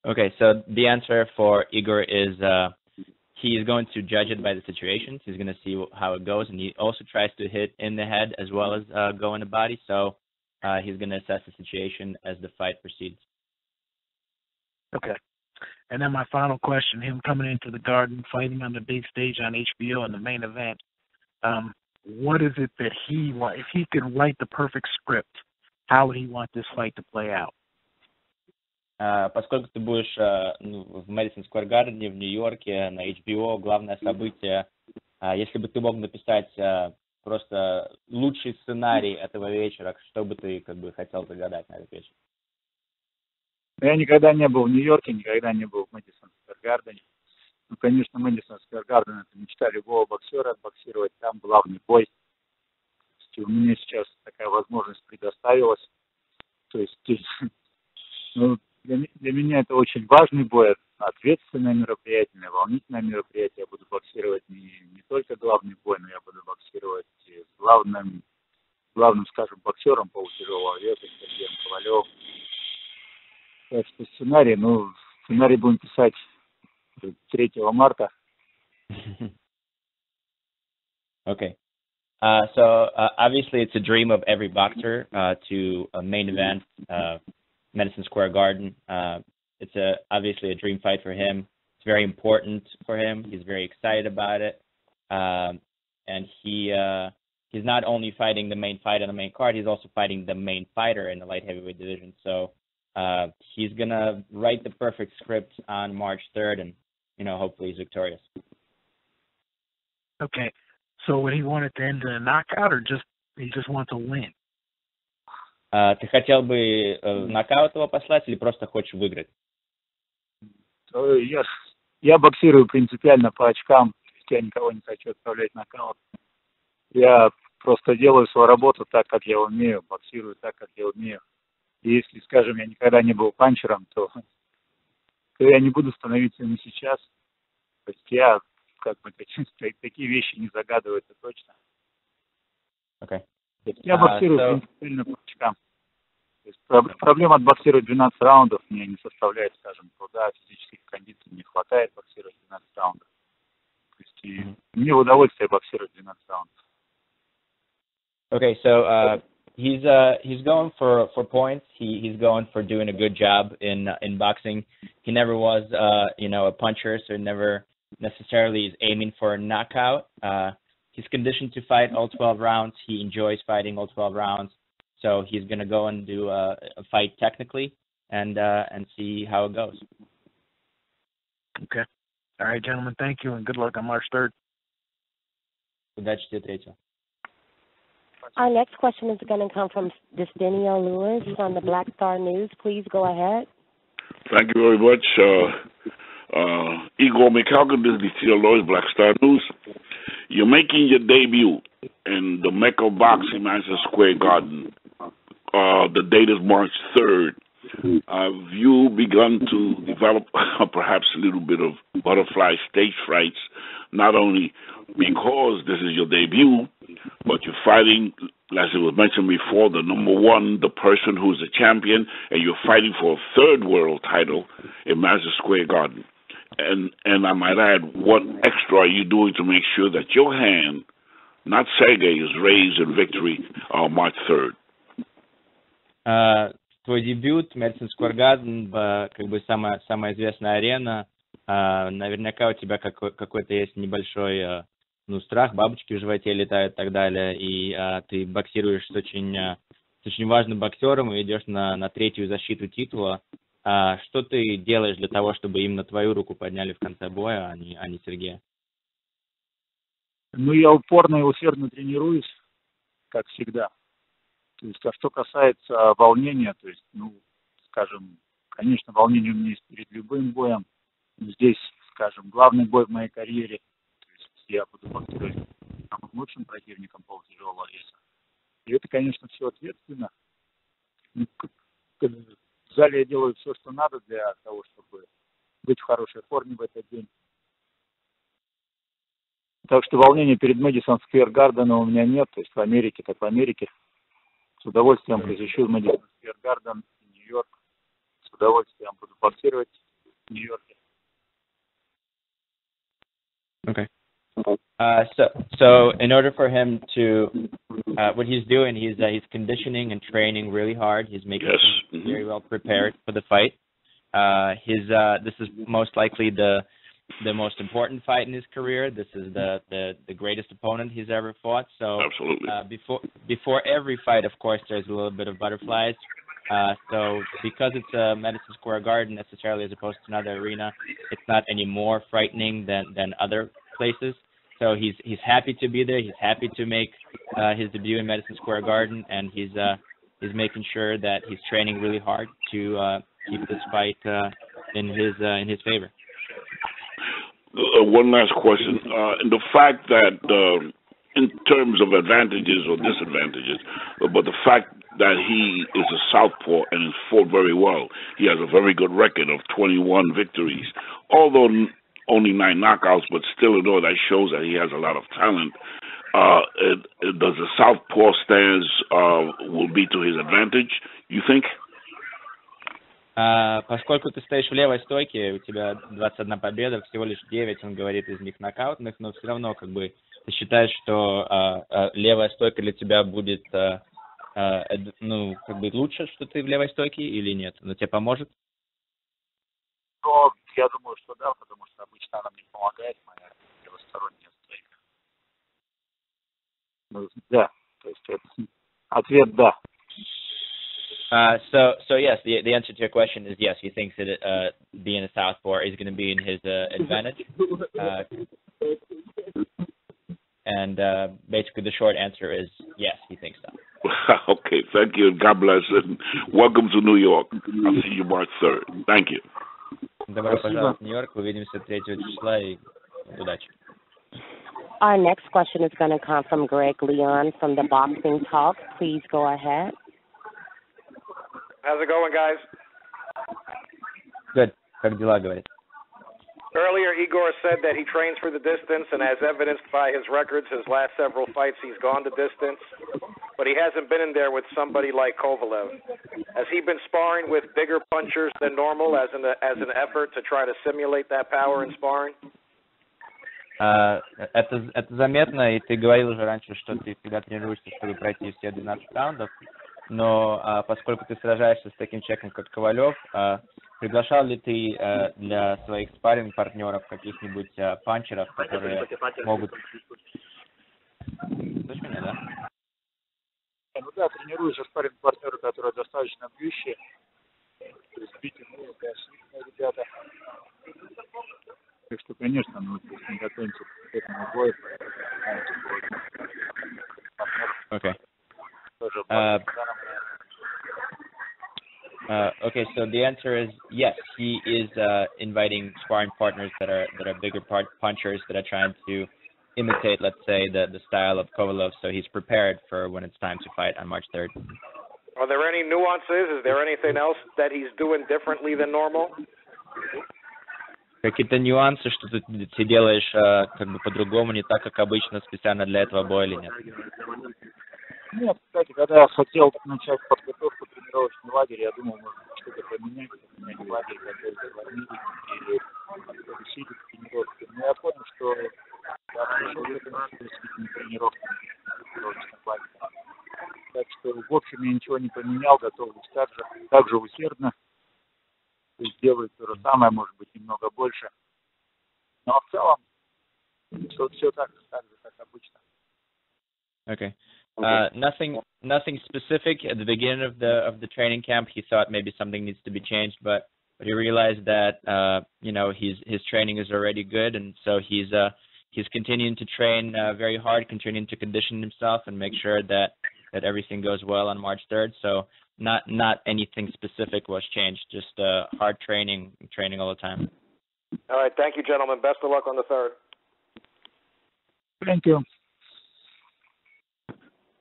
L: Okay, so the answer for Igor is uh, he is going to judge it by the situations. He's going to see how it goes, and he also tries to hit in the head as well as uh, go in the body. So uh, he's going to assess the situation as the fight proceeds.
P: Okay. And then my final question: Him coming into the Garden, fighting on the big stage on HBO in the main event. Um, what is it that he want? If he could write the perfect script, how would he want this fight to play out?
L: Uh, поскольку ты будешь uh, ну, в Мэдисон Сквер Гардене в Нью-Йорке на HBO, главное событие, uh, если бы ты мог написать просто лучший сценарий этого вечера, что бы ты как бы хотел загадать на этот вечер?
O: Я никогда не был в Нью-Йорке, никогда не был в Мэдисон Сквер Гардене. Ну, конечно, Мэдисон Сквер Гарден это мечта любого боксера, боксировать там главный бой. У меня сейчас такая возможность предоставилась. То есть, ну, для, для меня это очень важный бой, ответственное мероприятие, волнительное мероприятие. Я буду боксировать не, не только главный бой, но я буду боксировать с главным, главным, скажем, боксером полутяжелого веса, Сергеем Ковалевым. Так что сценарий, ну, сценарий будем писать 3 марта.
L: Okay. Uh, so uh, obviously, it's a dream of every boxer uh, to a main event, uh, Madison Square Garden. Uh, it's a obviously a dream fight for him. It's very important for him. He's very excited about it, um, and he uh, he's not only fighting the main fight on the main card. He's also fighting the main fighter in the light heavyweight division. So uh, he's gonna write the perfect script on March 3rd, and you know hopefully he's victorious.
P: Okay, so would he want it to end in a knockout, or just he just wants to win?
L: Uh, ты хотел бы uh, нокаут его послать или просто хочешь выиграть?
O: Я, я боксирую принципиально по очкам. Я никого не хочу отправлять нокаут. Я просто делаю свою работу так, как я умею, боксирую так, как я умею. И если, скажем, я никогда не был панчером, то, то я не буду становиться им сейчас. То есть я как бы такие, такие вещи не загадываю, это точно.
L: Okay.
O: Я боксирую uh, so... принципиально по очкам. То есть проблема отбоксировать 12 раундов мне не составляет, скажем, труда, физических кондиций не хватает боксировать 12 раундов. То есть и mm-hmm. мне в удовольствие боксировать 12 раундов.
L: Okay, so uh, he's uh he's going for for points. He he's going for doing a good job in in boxing. He never was uh you know a puncher, so never necessarily is aiming for a knockout. Uh, he's conditioned to fight all 12 rounds. He enjoys fighting all 12 rounds, so he's gonna go and do a, a fight technically and uh and see how it goes.
P: Okay. All right, gentlemen. Thank you, and good luck on March 3rd.
L: Удачи тебе третьего.
B: Our next question is going to come from Destinio Lewis from the Black Star News. Please go ahead.
M: Thank you very much. Uh, uh, Igor Mikhalkin, this is Destinio Lewis, Black Star News. You're making your debut in the Mecca Boxing Madison Square Garden. Uh, the date is March 3rd. Have you begun to develop perhaps a little bit of butterfly stage frights, not only because this is your debut, but you're fighting, as it was mentioned before, the number one, the person who's a champion, and you're fighting for a third world title in Madison Square Garden. And and I might add, what extra are you doing to make sure that your hand, not Sergey, is raised in victory on March 3rd?
L: Uh, твой дебют, Madison Square Garden, как бы самая, самая известная арена. Uh, наверняка у тебя какой, какой-то есть небольшой uh, ну, страх, бабочки в животе летают и так далее, и uh, ты боксируешь с очень, uh, с очень важным боксером и идешь на, на третью защиту титула. Uh, что ты делаешь для того, чтобы именно твою руку подняли в конце боя, а не, а не Сергея?
O: Ну, я упорно и усердно тренируюсь, как всегда. То есть, а что касается волнения, то есть, ну, скажем, конечно, волнение у меня есть перед любым боем. Здесь, скажем, главный бой в моей карьере, то есть я буду боксировать самым лучшим противником полутяжелого веса. И это, конечно, все ответственно. В зале я делаю все, что надо для того, чтобы быть в хорошей форме в этот день. Так что волнения перед Мэдисон Сквер Гарденом у меня нет. То есть в Америке, так в Америке. С удовольствием посещу Мэдисон Сквер Гарден в Нью-Йорк. С удовольствием буду боксировать в Нью-Йорке.
L: Okay. Uh, so, so in order for him to, uh, what he's doing, he's uh, he's conditioning and training really hard. He's making
M: Yes.
L: him very well prepared for the fight. Uh, his uh, this is most likely the the most important fight in his career. This is the the, the greatest opponent he's ever fought. So
M: Absolutely.
L: uh, before before every fight, of course, there's a little bit of butterflies. Uh, so because it's a Madison Square Garden necessarily as opposed to another arena, it's not any more frightening than than other places. So he's he's happy to be there. He's happy to make uh, his debut in Madison Square Garden, and he's uh, he's making sure that he's training really hard to uh, keep this fight uh, in his uh, in his favor.
M: Uh, one last question. Uh, the fact that, uh, in terms of advantages or disadvantages, but the fact that he is a southpaw and has fought very well, he has a very good record of 21 victories. Although only nine knockouts, but still, you know, that shows that he has a lot of talent. Uh, it, it, does the southpaw stance uh, will be to his advantage? You think?
L: А, поскольку ты стоишь в левой стойке, у тебя 21 победа, всего лишь 9, он говорит, из них нокаутных, но все равно как бы ты считаешь, что а, а, левая стойка для тебя будет а, а, ну как бы лучше, что ты в левой стойке или нет? Она тебе поможет?
O: Но я думаю, что да, потому что обычно она мне помогает, моя левосторонняя стойка. Ну, Да, то есть это ответ да.
L: Uh, so, so yes, the the answer to your question is yes. He thinks that uh, being a southpaw is going to be in his uh, advantage, uh, and uh, basically the short answer is yes. He thinks so.
M: okay, thank you, and God bless, and welcome to New York. I'll see you March 3rd. Thank you.
L: Добро
B: Спасибо.
L: пожаловать в Нью-Йорк. Увидимся 3 числа и удачи.
B: Our next question is going to come from Greg Leon from the Boxing Talk. Please go ahead.
H: How's it going, guys?
L: Good. Как дела, говорит?
H: Earlier, Igor said that he trains for the distance, and as evidenced by his records, his last several fights, he's gone the distance. But he hasn't been in there with somebody like Kovalev. Has he been sparring with bigger punchers than normal as an as an effort to try to simulate that power in sparring?
L: А, это, это заметно, и ты говорил уже раньше, что ты всегда тренируешься, чтобы пройти все 12 раундов, но а, поскольку ты сражаешься с таким человеком, как Ковалев, а, приглашал ли ты а, для своих спарринг-партнеров каких-нибудь а, панчеров, которые могут... Слышишь меня, да?
O: Ну да, тренируешь спарринг партнеры, которые достаточно бьющие. То есть бить умеют, да, сильные ребята. Так что, конечно, ну, если мы готовимся к этому бою,
L: Okay.
O: тоже
L: Uh, uh, okay, so the answer is yes. He is uh, inviting sparring partners that are that are bigger part punchers that are trying to imitate, let's say, the the style of Kovalov. So he's prepared for when it's time to fight on March 3rd.
H: Are there any nuances? Is there anything else that he's doing differently than normal?
L: Какие-то нюансы, что ты, ты делаешь э, как бы по-другому, не так, как обычно, специально для этого боя или нет?
O: Нет, кстати, когда я хотел начать подготовку к тренировочный лагерь, я думал, может быть, что-то поменять, поменять лагерь, готовиться в Армении или усилить тренировки. Но я понял, что я пришел к этому, что действительно тренировки в тренировочном лагере. Так что, в общем, я ничего не поменял, готовлюсь так же, так же усердно. То есть делаю то же самое, может быть, немного больше. Но в целом, все, все так, так же, как обычно.
L: Okay. Uh, nothing, nothing specific at the beginning of the of the training camp. He thought maybe something needs to be changed, but but he realized that uh, you know his his training is already good, and so he's uh he's continuing to train uh, very hard, continuing to condition himself and make sure that that everything goes well on March 3rd. So not not anything specific was changed, just uh, hard training, training all the time.
H: All right, thank you, gentlemen. Best of luck on the third.
O: Thank you.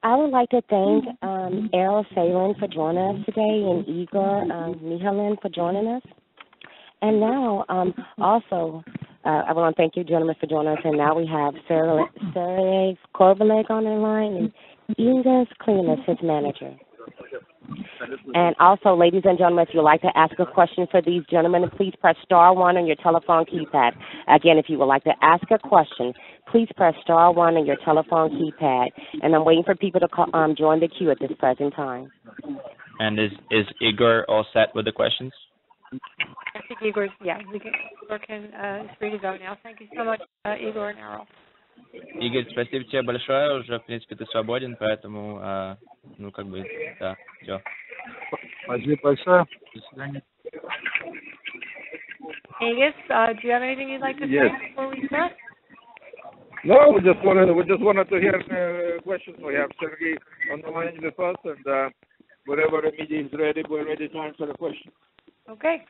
B: I would like to thank um, Erol Ceylan for joining us today and Igor um, Mihalin for joining us. And now, um, also, uh, I want to thank you, gentlemen, for joining us. And now we have Sergey Sergey on the line and Egis Klimas, his manager. And also, ladies and gentlemen, if you'd like to ask a question for these gentlemen, please press star one on your telephone keypad. Again, if you would like to ask a question, please press star one on your telephone keypad. And I'm waiting for people to call, um, join the queue at this present time.
L: And is is Igor all set with the questions?
A: I think Igor's, yeah, we can, Igor can, uh, is free to go now. Thank you so much, uh, Igor and Erol.
L: Игорь, спасибо тебе большое, уже, в принципе, ты свободен, поэтому, э, ну, как бы, да, все.
O: Спасибо большое, до свидания.
A: Egis, uh, do you have anything you'd like to
G: yes.
A: say before we start?
G: No, we just wanted we just wanted to hear uh, questions. We have Sergey on the line with us, and uh, whenever the media is ready, we're ready to answer the questions.
A: Okay.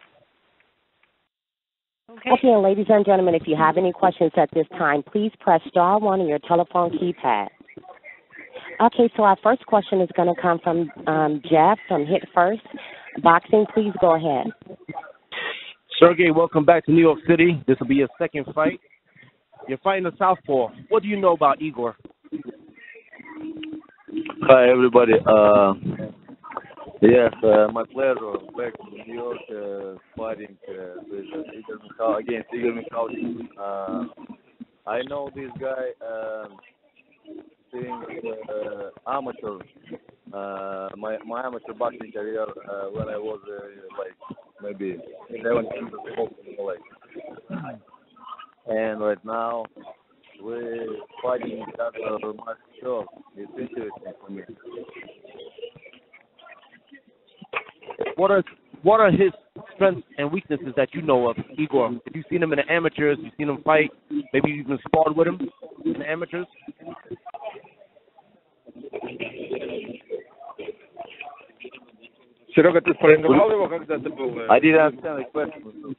A: Okay.
B: Okay, and ladies and gentlemen, if you have any questions at this time, please press star one on your telephone keypad. Okay, so our first question is going to come from um, Jeff from Hit First Boxing. Please go ahead.
N: Sergey, welcome back to New York City. This will be your second fight. You're fighting a southpaw. What do you know about Igor?
Q: Hi, everybody. Uh, yes, uh, my pleasure back to New York uh, fighting uh, with Igor Mikhal against Igor Mikhalkin. Uh, I know this guy um since uh, amateur. Uh, my my amateur boxing career uh, when I was like maybe 11 years old, like. And right now we're fighting each other much. It's interesting for me
N: What are what are his strengths and weaknesses that you know of, Igor? Have you seen him in the amateurs? You've seen him fight? Maybe you've even sparred with him in the amateurs?
G: Серега, ты спарринговал его, когда ты был? э,
Q: I didn't understand the question.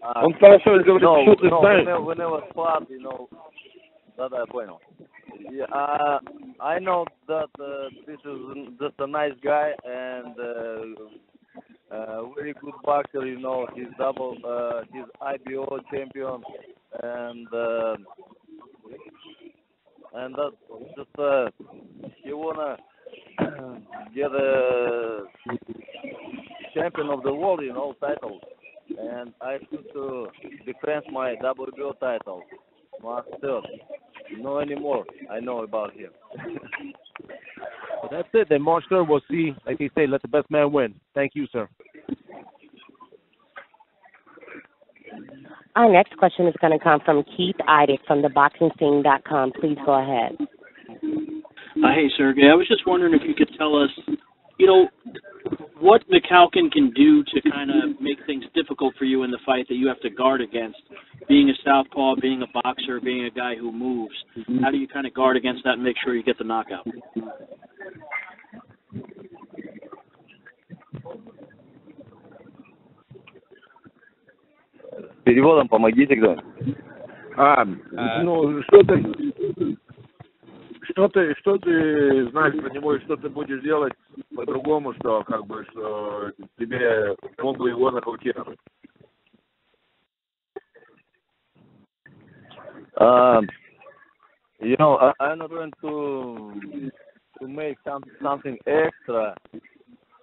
Q: Uh,
G: Он спрашивает, говорит,
Q: no,
G: что ты
Q: no,
G: знаешь?
Q: whenever, whenever sparred, you know, Da, da, bueno. Yeah, uh, I know that uh, this is just a nice guy and uh, uh, very good boxer. You know, he's double, uh, he's IBO champion, and uh, and that just uh, he wanna get a champion of the world. You know, title, and I need to defend my WBO title, master. No anymore. I know about him.
N: So that's it. Then March 3rd, we'll see. Like they say, let the best man win. Thank you, sir.
B: Our next question is going to come from Keith Idec from theboxingscene.com. Please go ahead.
D: Uh, hey, Sergey. I was just wondering if you could tell us, you know, what Mikhalkin can do to kind of make things difficult for you in the fight that you have to guard against. Being a southpaw, being a boxer, being a guy who moves. How do you kind of guard against that and make sure you get the knockout?
Q: Переводом помогите кто
R: А, ну, что ты, что ты, что ты знаешь про него и что ты будешь делать по-другому, что как бы, что тебе мог бы его нокаутировать?
Q: Um, you know, I, I'm not going to to make some something extra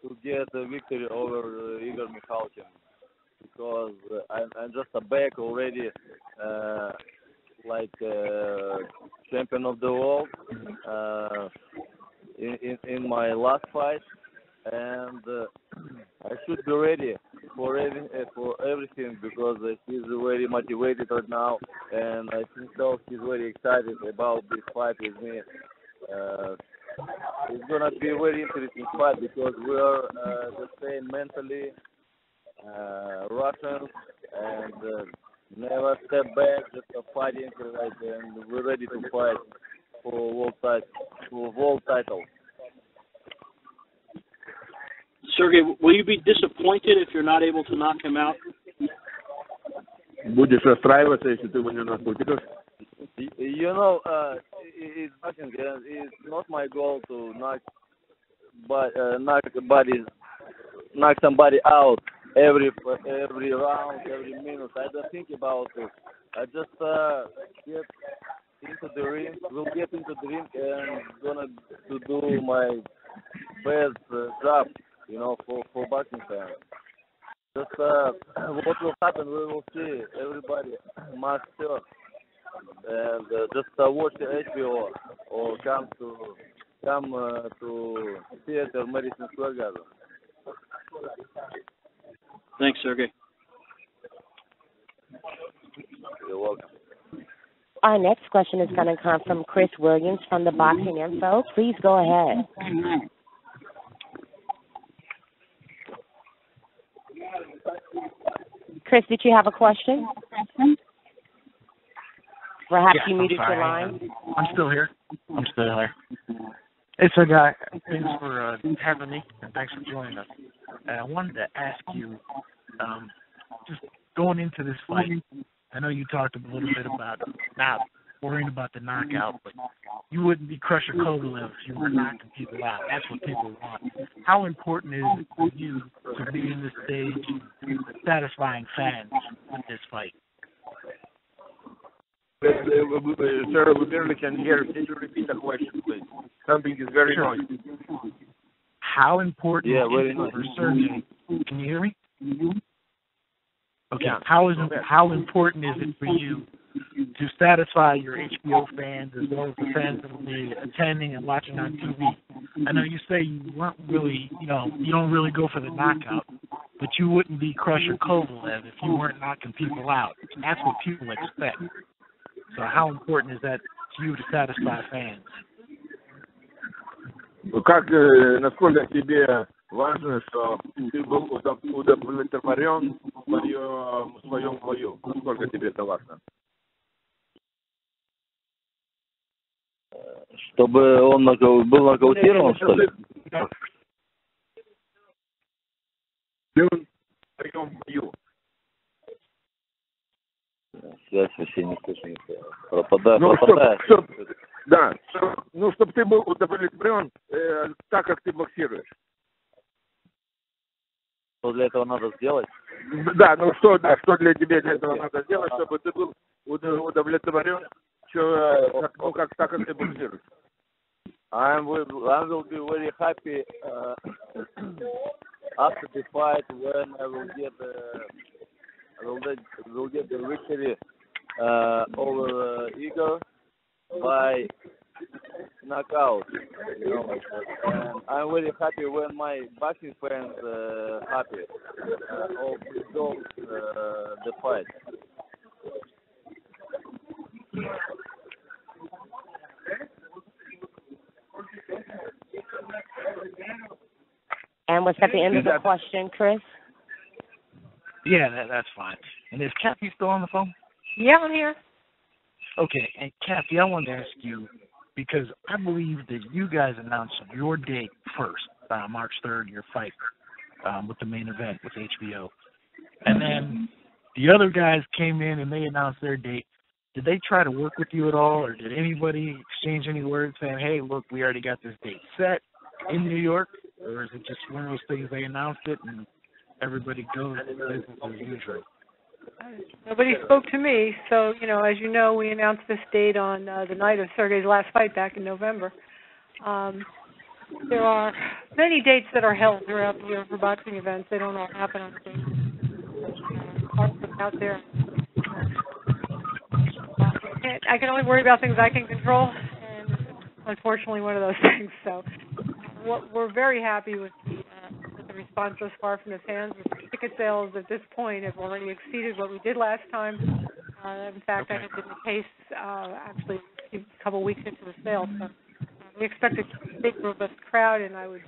Q: to get a victory over uh, Igor Mikhalkin because uh, I'm, I'm just a back already, uh, like uh, champion of the world uh, in, in in my last fight, and uh, I should be ready for every, uh, for everything because uh, he's very motivated right now, and I think so he's very excited about this fight with me. Uh, it's gonna be a very interesting fight because we are uh, the same mentally, uh, Russians, and uh, never step back, just a fighting, like, and we're ready to fight for world title, for world title.
D: Sergey, will you be disappointed if you're not able to knock him out?
R: Будешь расстраиваться, если ты его не нокаутируешь?
Q: Y- You know, uh, it- it's nothing. uh, It's not my goal to knock, but uh, knock somebody, knock somebody out every every round, every minute. I don't think about it. I just uh, get into the ring. Will get into the ring and gonna to do my best uh, job. You know, for for boxing fans. Just uh, what will happen, we will see. Everybody must sure and uh, just uh, watch the HBO or come to come uh, to theater Madison Square Garden.
D: Thanks, Sergey.
Q: You're welcome.
B: Our next question is going to come from Chris Williams from the Boxing Info. Please go ahead. Chris, did you have a question? Perhaps
P: Yes,
B: you
P: I'm
B: muted your line.
P: I'm still here. I'm still here. Hey, so guy, thanks for uh, having me and thanks for joining us. Uh, I wanted to ask you, um, just going into this fight, I know you talked a little bit about not worrying about the knockout, but you wouldn't be Crusher Kovalev if you were knocking people out. That's what people want. How important is it for you to be in this stage, satisfying fans with this fight?
R: Uh, Sir, we barely can hear. Can you repeat the question, please? Something is very
P: Sure.
R: noisy.
P: How important
Q: Yeah,
P: is it for Sergey? Can you hear me? Okay.
R: Yeah.
P: How is how important is it for you to satisfy your HBO fans as well as the fans that will be attending and watching on TV? I know you say you weren't really, you know, you don't really go for the knockout, but you wouldn't be Crusher Kovalev if you weren't knocking people out. That's what people expect. So how important is that to you to satisfy fans?
R: Как, э, насколько тебе важно, что ты был удов- удовлетворен в своем, в своем бою? Насколько тебе это важно?
Q: Чтобы он нокау- был нокаутирован, что ли? Связь вообще не слышу нихуя. Пропадает,
R: Ну, чтоб,
Q: пропадает.
R: чтоб, да, чтоб- ну, чтобы ты был удовлетворен э, так, как ты боксируешь.
Q: Что для этого надо сделать?
R: Да, ну что, да, что для тебя для этого надо сделать, чтобы ты был удов- удовлетворен, чё, э, как, ну, как, так, как ты боксируешь.
Q: I will, I will be very happy uh, after the fight when I will get uh, I will get, will get the victory uh, over uh, Igor by knockout. You know, and I'm very happy when my boxing fans uh, happy uh, of those, uh, the fight.
B: And was that the end of the question, Chris?
P: Yeah, that, that's fine. And is Kathy still on the phone?
A: Yeah, I'm here.
P: Okay, and Kathy, I wanted to ask you because I believe that you guys announced your date first, uh, March 3rd, your fight um, with the main event with HBO, and then the other guys came in and they announced their date. Did they try to work with you at all, or did anybody exchange any words saying, "Hey, look, we already got this date set in New York," or is it just one of those things they announced it and everybody goes business as usual?
A: Nobody spoke to me, so you know, as you know, we announced this date on uh, the night of Sergey's last fight back in November. Um, there are many dates that are held throughout the year for boxing events. They don't all happen on the same. Uh, out there. I can't- I can only worry about things I can control, and unfortunately, one of those things. So, what- we're very happy with the, uh, with the response thus far from the fans. The ticket sales at this point have already exceeded what we did last time. Uh, in fact, that had been the case uh, actually a couple weeks into the sale. So, uh, we expect a big, robust crowd, and I would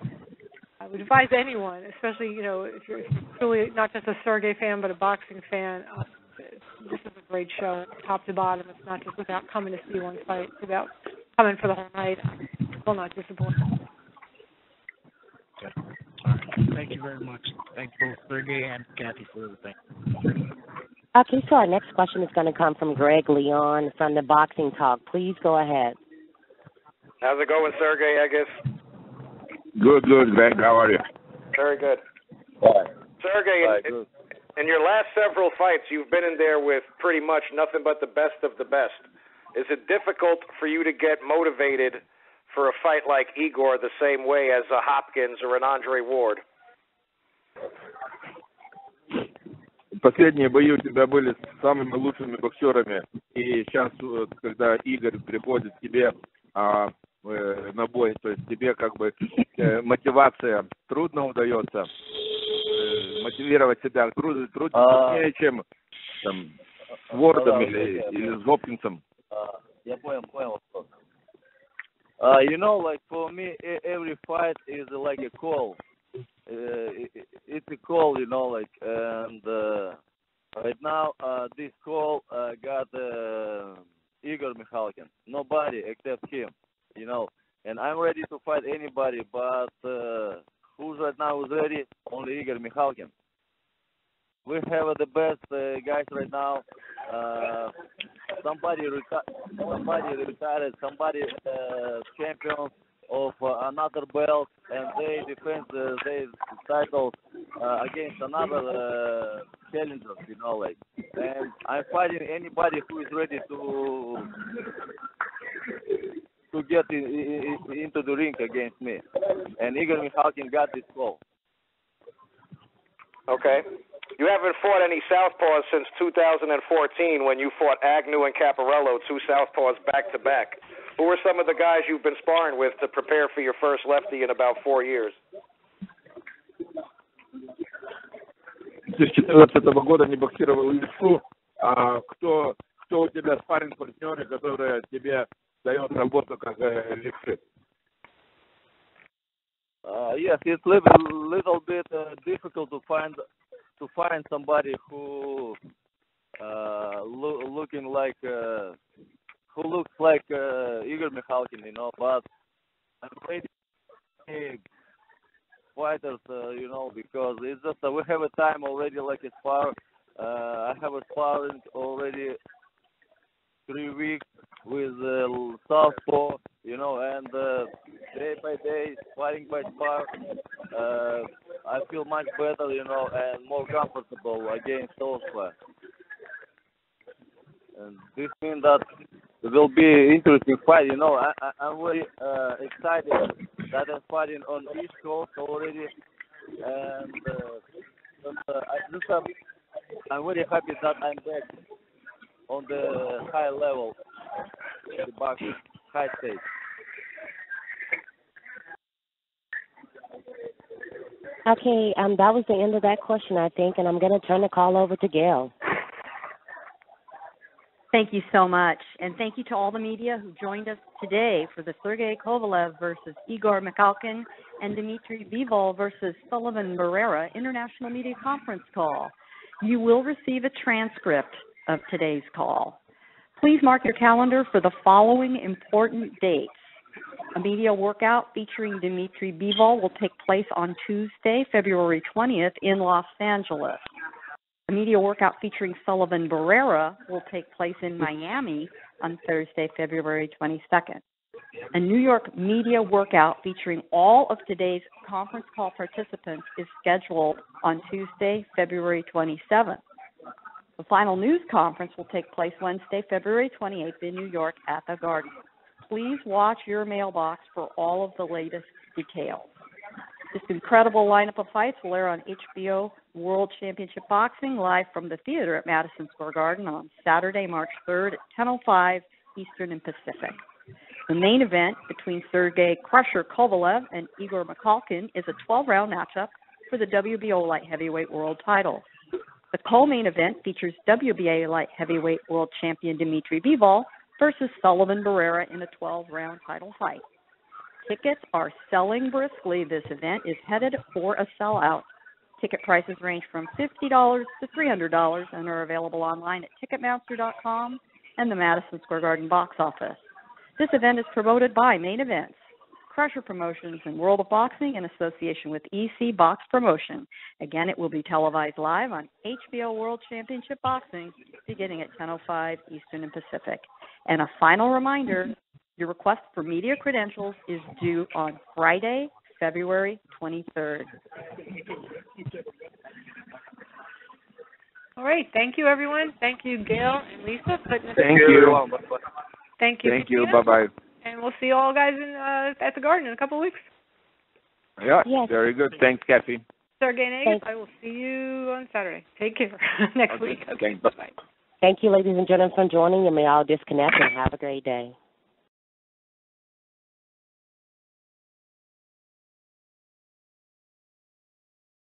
A: I would advise anyone, especially you know if you're, if you're truly not just a Sergey fan but a boxing fan. Uh, this is a great show, top to bottom. It's not just about coming to see one fight; it's about coming for the whole night. Will not disappoint.
P: Thank you very much. Thank both Sergey and Kathy for everything.
B: Okay, so our next question is going to come from Greg Leon from the Boxing Talk. Please go ahead.
H: How's it going, Sergey? I guess
R: Good, good, Greg. How are you?
H: very good.
Q: Bye.
H: Sergey,
Q: Bye,
H: in,
Q: good
H: in your last several fights, you've been in there with pretty much nothing but the best of the best. Is it difficult for you to get motivated for a fight like Igor the same way as a Hopkins or an Andre Ward?
R: Последние бои у тебя были с самыми лучшими боксерами. И сейчас, вот, когда Игорь приходит к тебе а, э, на бой, то есть тебе как бы э, мотивация трудно удается э, мотивировать себя трудно, трудно
Q: А.
R: труднее, чем там с Вордом
Q: Да-да,
R: или,
Q: да, да.
R: или с Гопкинсом.
Q: Uh, я понял, понял вопрос. Uh, you know, like for me, e- every fight is like a call. Uh, i- i- it's a call, you know, like, and uh, right now uh, this call uh, got uh, Igor Mikhalkin. Nobody except him, you know. And I'm ready to fight anybody, but uh, who's right now is ready? Only Igor Mikhalkin. We have the best uh, guys right now. Uh, somebody reti- somebody retired, somebody uh, champion of uh, another belt, and they defend uh, their titles uh, against another challengers, you know, like. And I'm fighting anybody who is ready to to get in, in, in- into the ring against me. And Igor Mikhalkin got this call.
H: Okay. You haven't fought any southpaws since 2014 when you fought Agnew and Caparello, two southpaws back to back. Who are some of the guys you've been sparring with to prepare for your first lefty in about four years?
R: С 2014 года не боксировал в лесу. А кто, кто у тебя спарринг партнеры, которые тебе дают работу как э, левши?
Q: Uh, yes, it's a little, little bit uh, difficult to find to find somebody who uh, lo- looking like uh, who looks like uh, Igor Mikhalkin, you know. But I'm ready to see fighters, uh, you know, because it's just uh, we have a time already like a spar. Uh, I have a sparring already three weeks with uh, Southpaw, you know, and uh, day by day, sparring by spar, uh, I feel much better, you know, and more comfortable against guys. And this means that it will be interesting fight, you know. I, I, I'm very uh, excited that I'm fighting on East Coast already, and uh, but, uh, I I'm very happy that I'm back on the high level, the boxing, high stage.
B: Okay, um, that was the end of that question, I think, and I'm going to turn the call over to Gail.
S: Thank you so much. And thank you to all the media who joined us today for the Sergey Kovalev versus Igor Mikhalkin and Dmitry Bivol versus Sullivan Barrera International Media Conference call. You will receive a transcript of today's call. Please mark your calendar for the following important dates. A media workout featuring Dmitry Bivol will take place on Tuesday, February 20th in Los Angeles. A media workout featuring Sullivan Barrera will take place in Miami on Thursday, February 22nd. A New York media workout featuring all of today's conference call participants is scheduled on Tuesday, February 27th. The final news conference will take place Wednesday, February 28th in New York at the Garden. Please watch your mailbox for all of the latest details. This incredible lineup of fights will air on HBO World Championship Boxing live from the theater at Madison Square Garden on Saturday, March 3rd at 10:05 Eastern and Pacific. The main event between Sergey Crusher Kovalev and Igor Mikhalkin is a 12-round matchup for the WBO light heavyweight world title. The co-main event features WBA light heavyweight world champion Dmitry Bivol versus Sullivan Barrera in a 12-round title fight. Tickets are selling briskly. This event is headed for a sellout. Ticket prices range from $50 to $300 and are available online at Ticketmaster.com and the Madison Square Garden box office. This event is promoted by Main Events, Crusher Promotions, and World of Boxing in association with EC Box Promotion. Again, it will be televised live on HBO World Championship Boxing beginning at 10:05 Eastern and Pacific. And a final reminder, your request for media credentials is due on Friday, February 23rd.
A: All right. Thank you, everyone. Thank you, Gail and Lisa. for putting
R: Thank you.
A: Thank you.
R: Thank you. Bye bye.
A: And we'll see you all guys in uh, at the garden in a couple of weeks.
R: Yeah.
B: Yes.
R: Very good. Thanks, Kathy.
A: Sergey Nagus,
B: Thanks.
A: I will see you on Saturday. Take care next week.
R: Okay.
A: week.
R: Thanks. Bye.
B: Thank you, ladies and gentlemen, for joining. You may all disconnect and have a great day.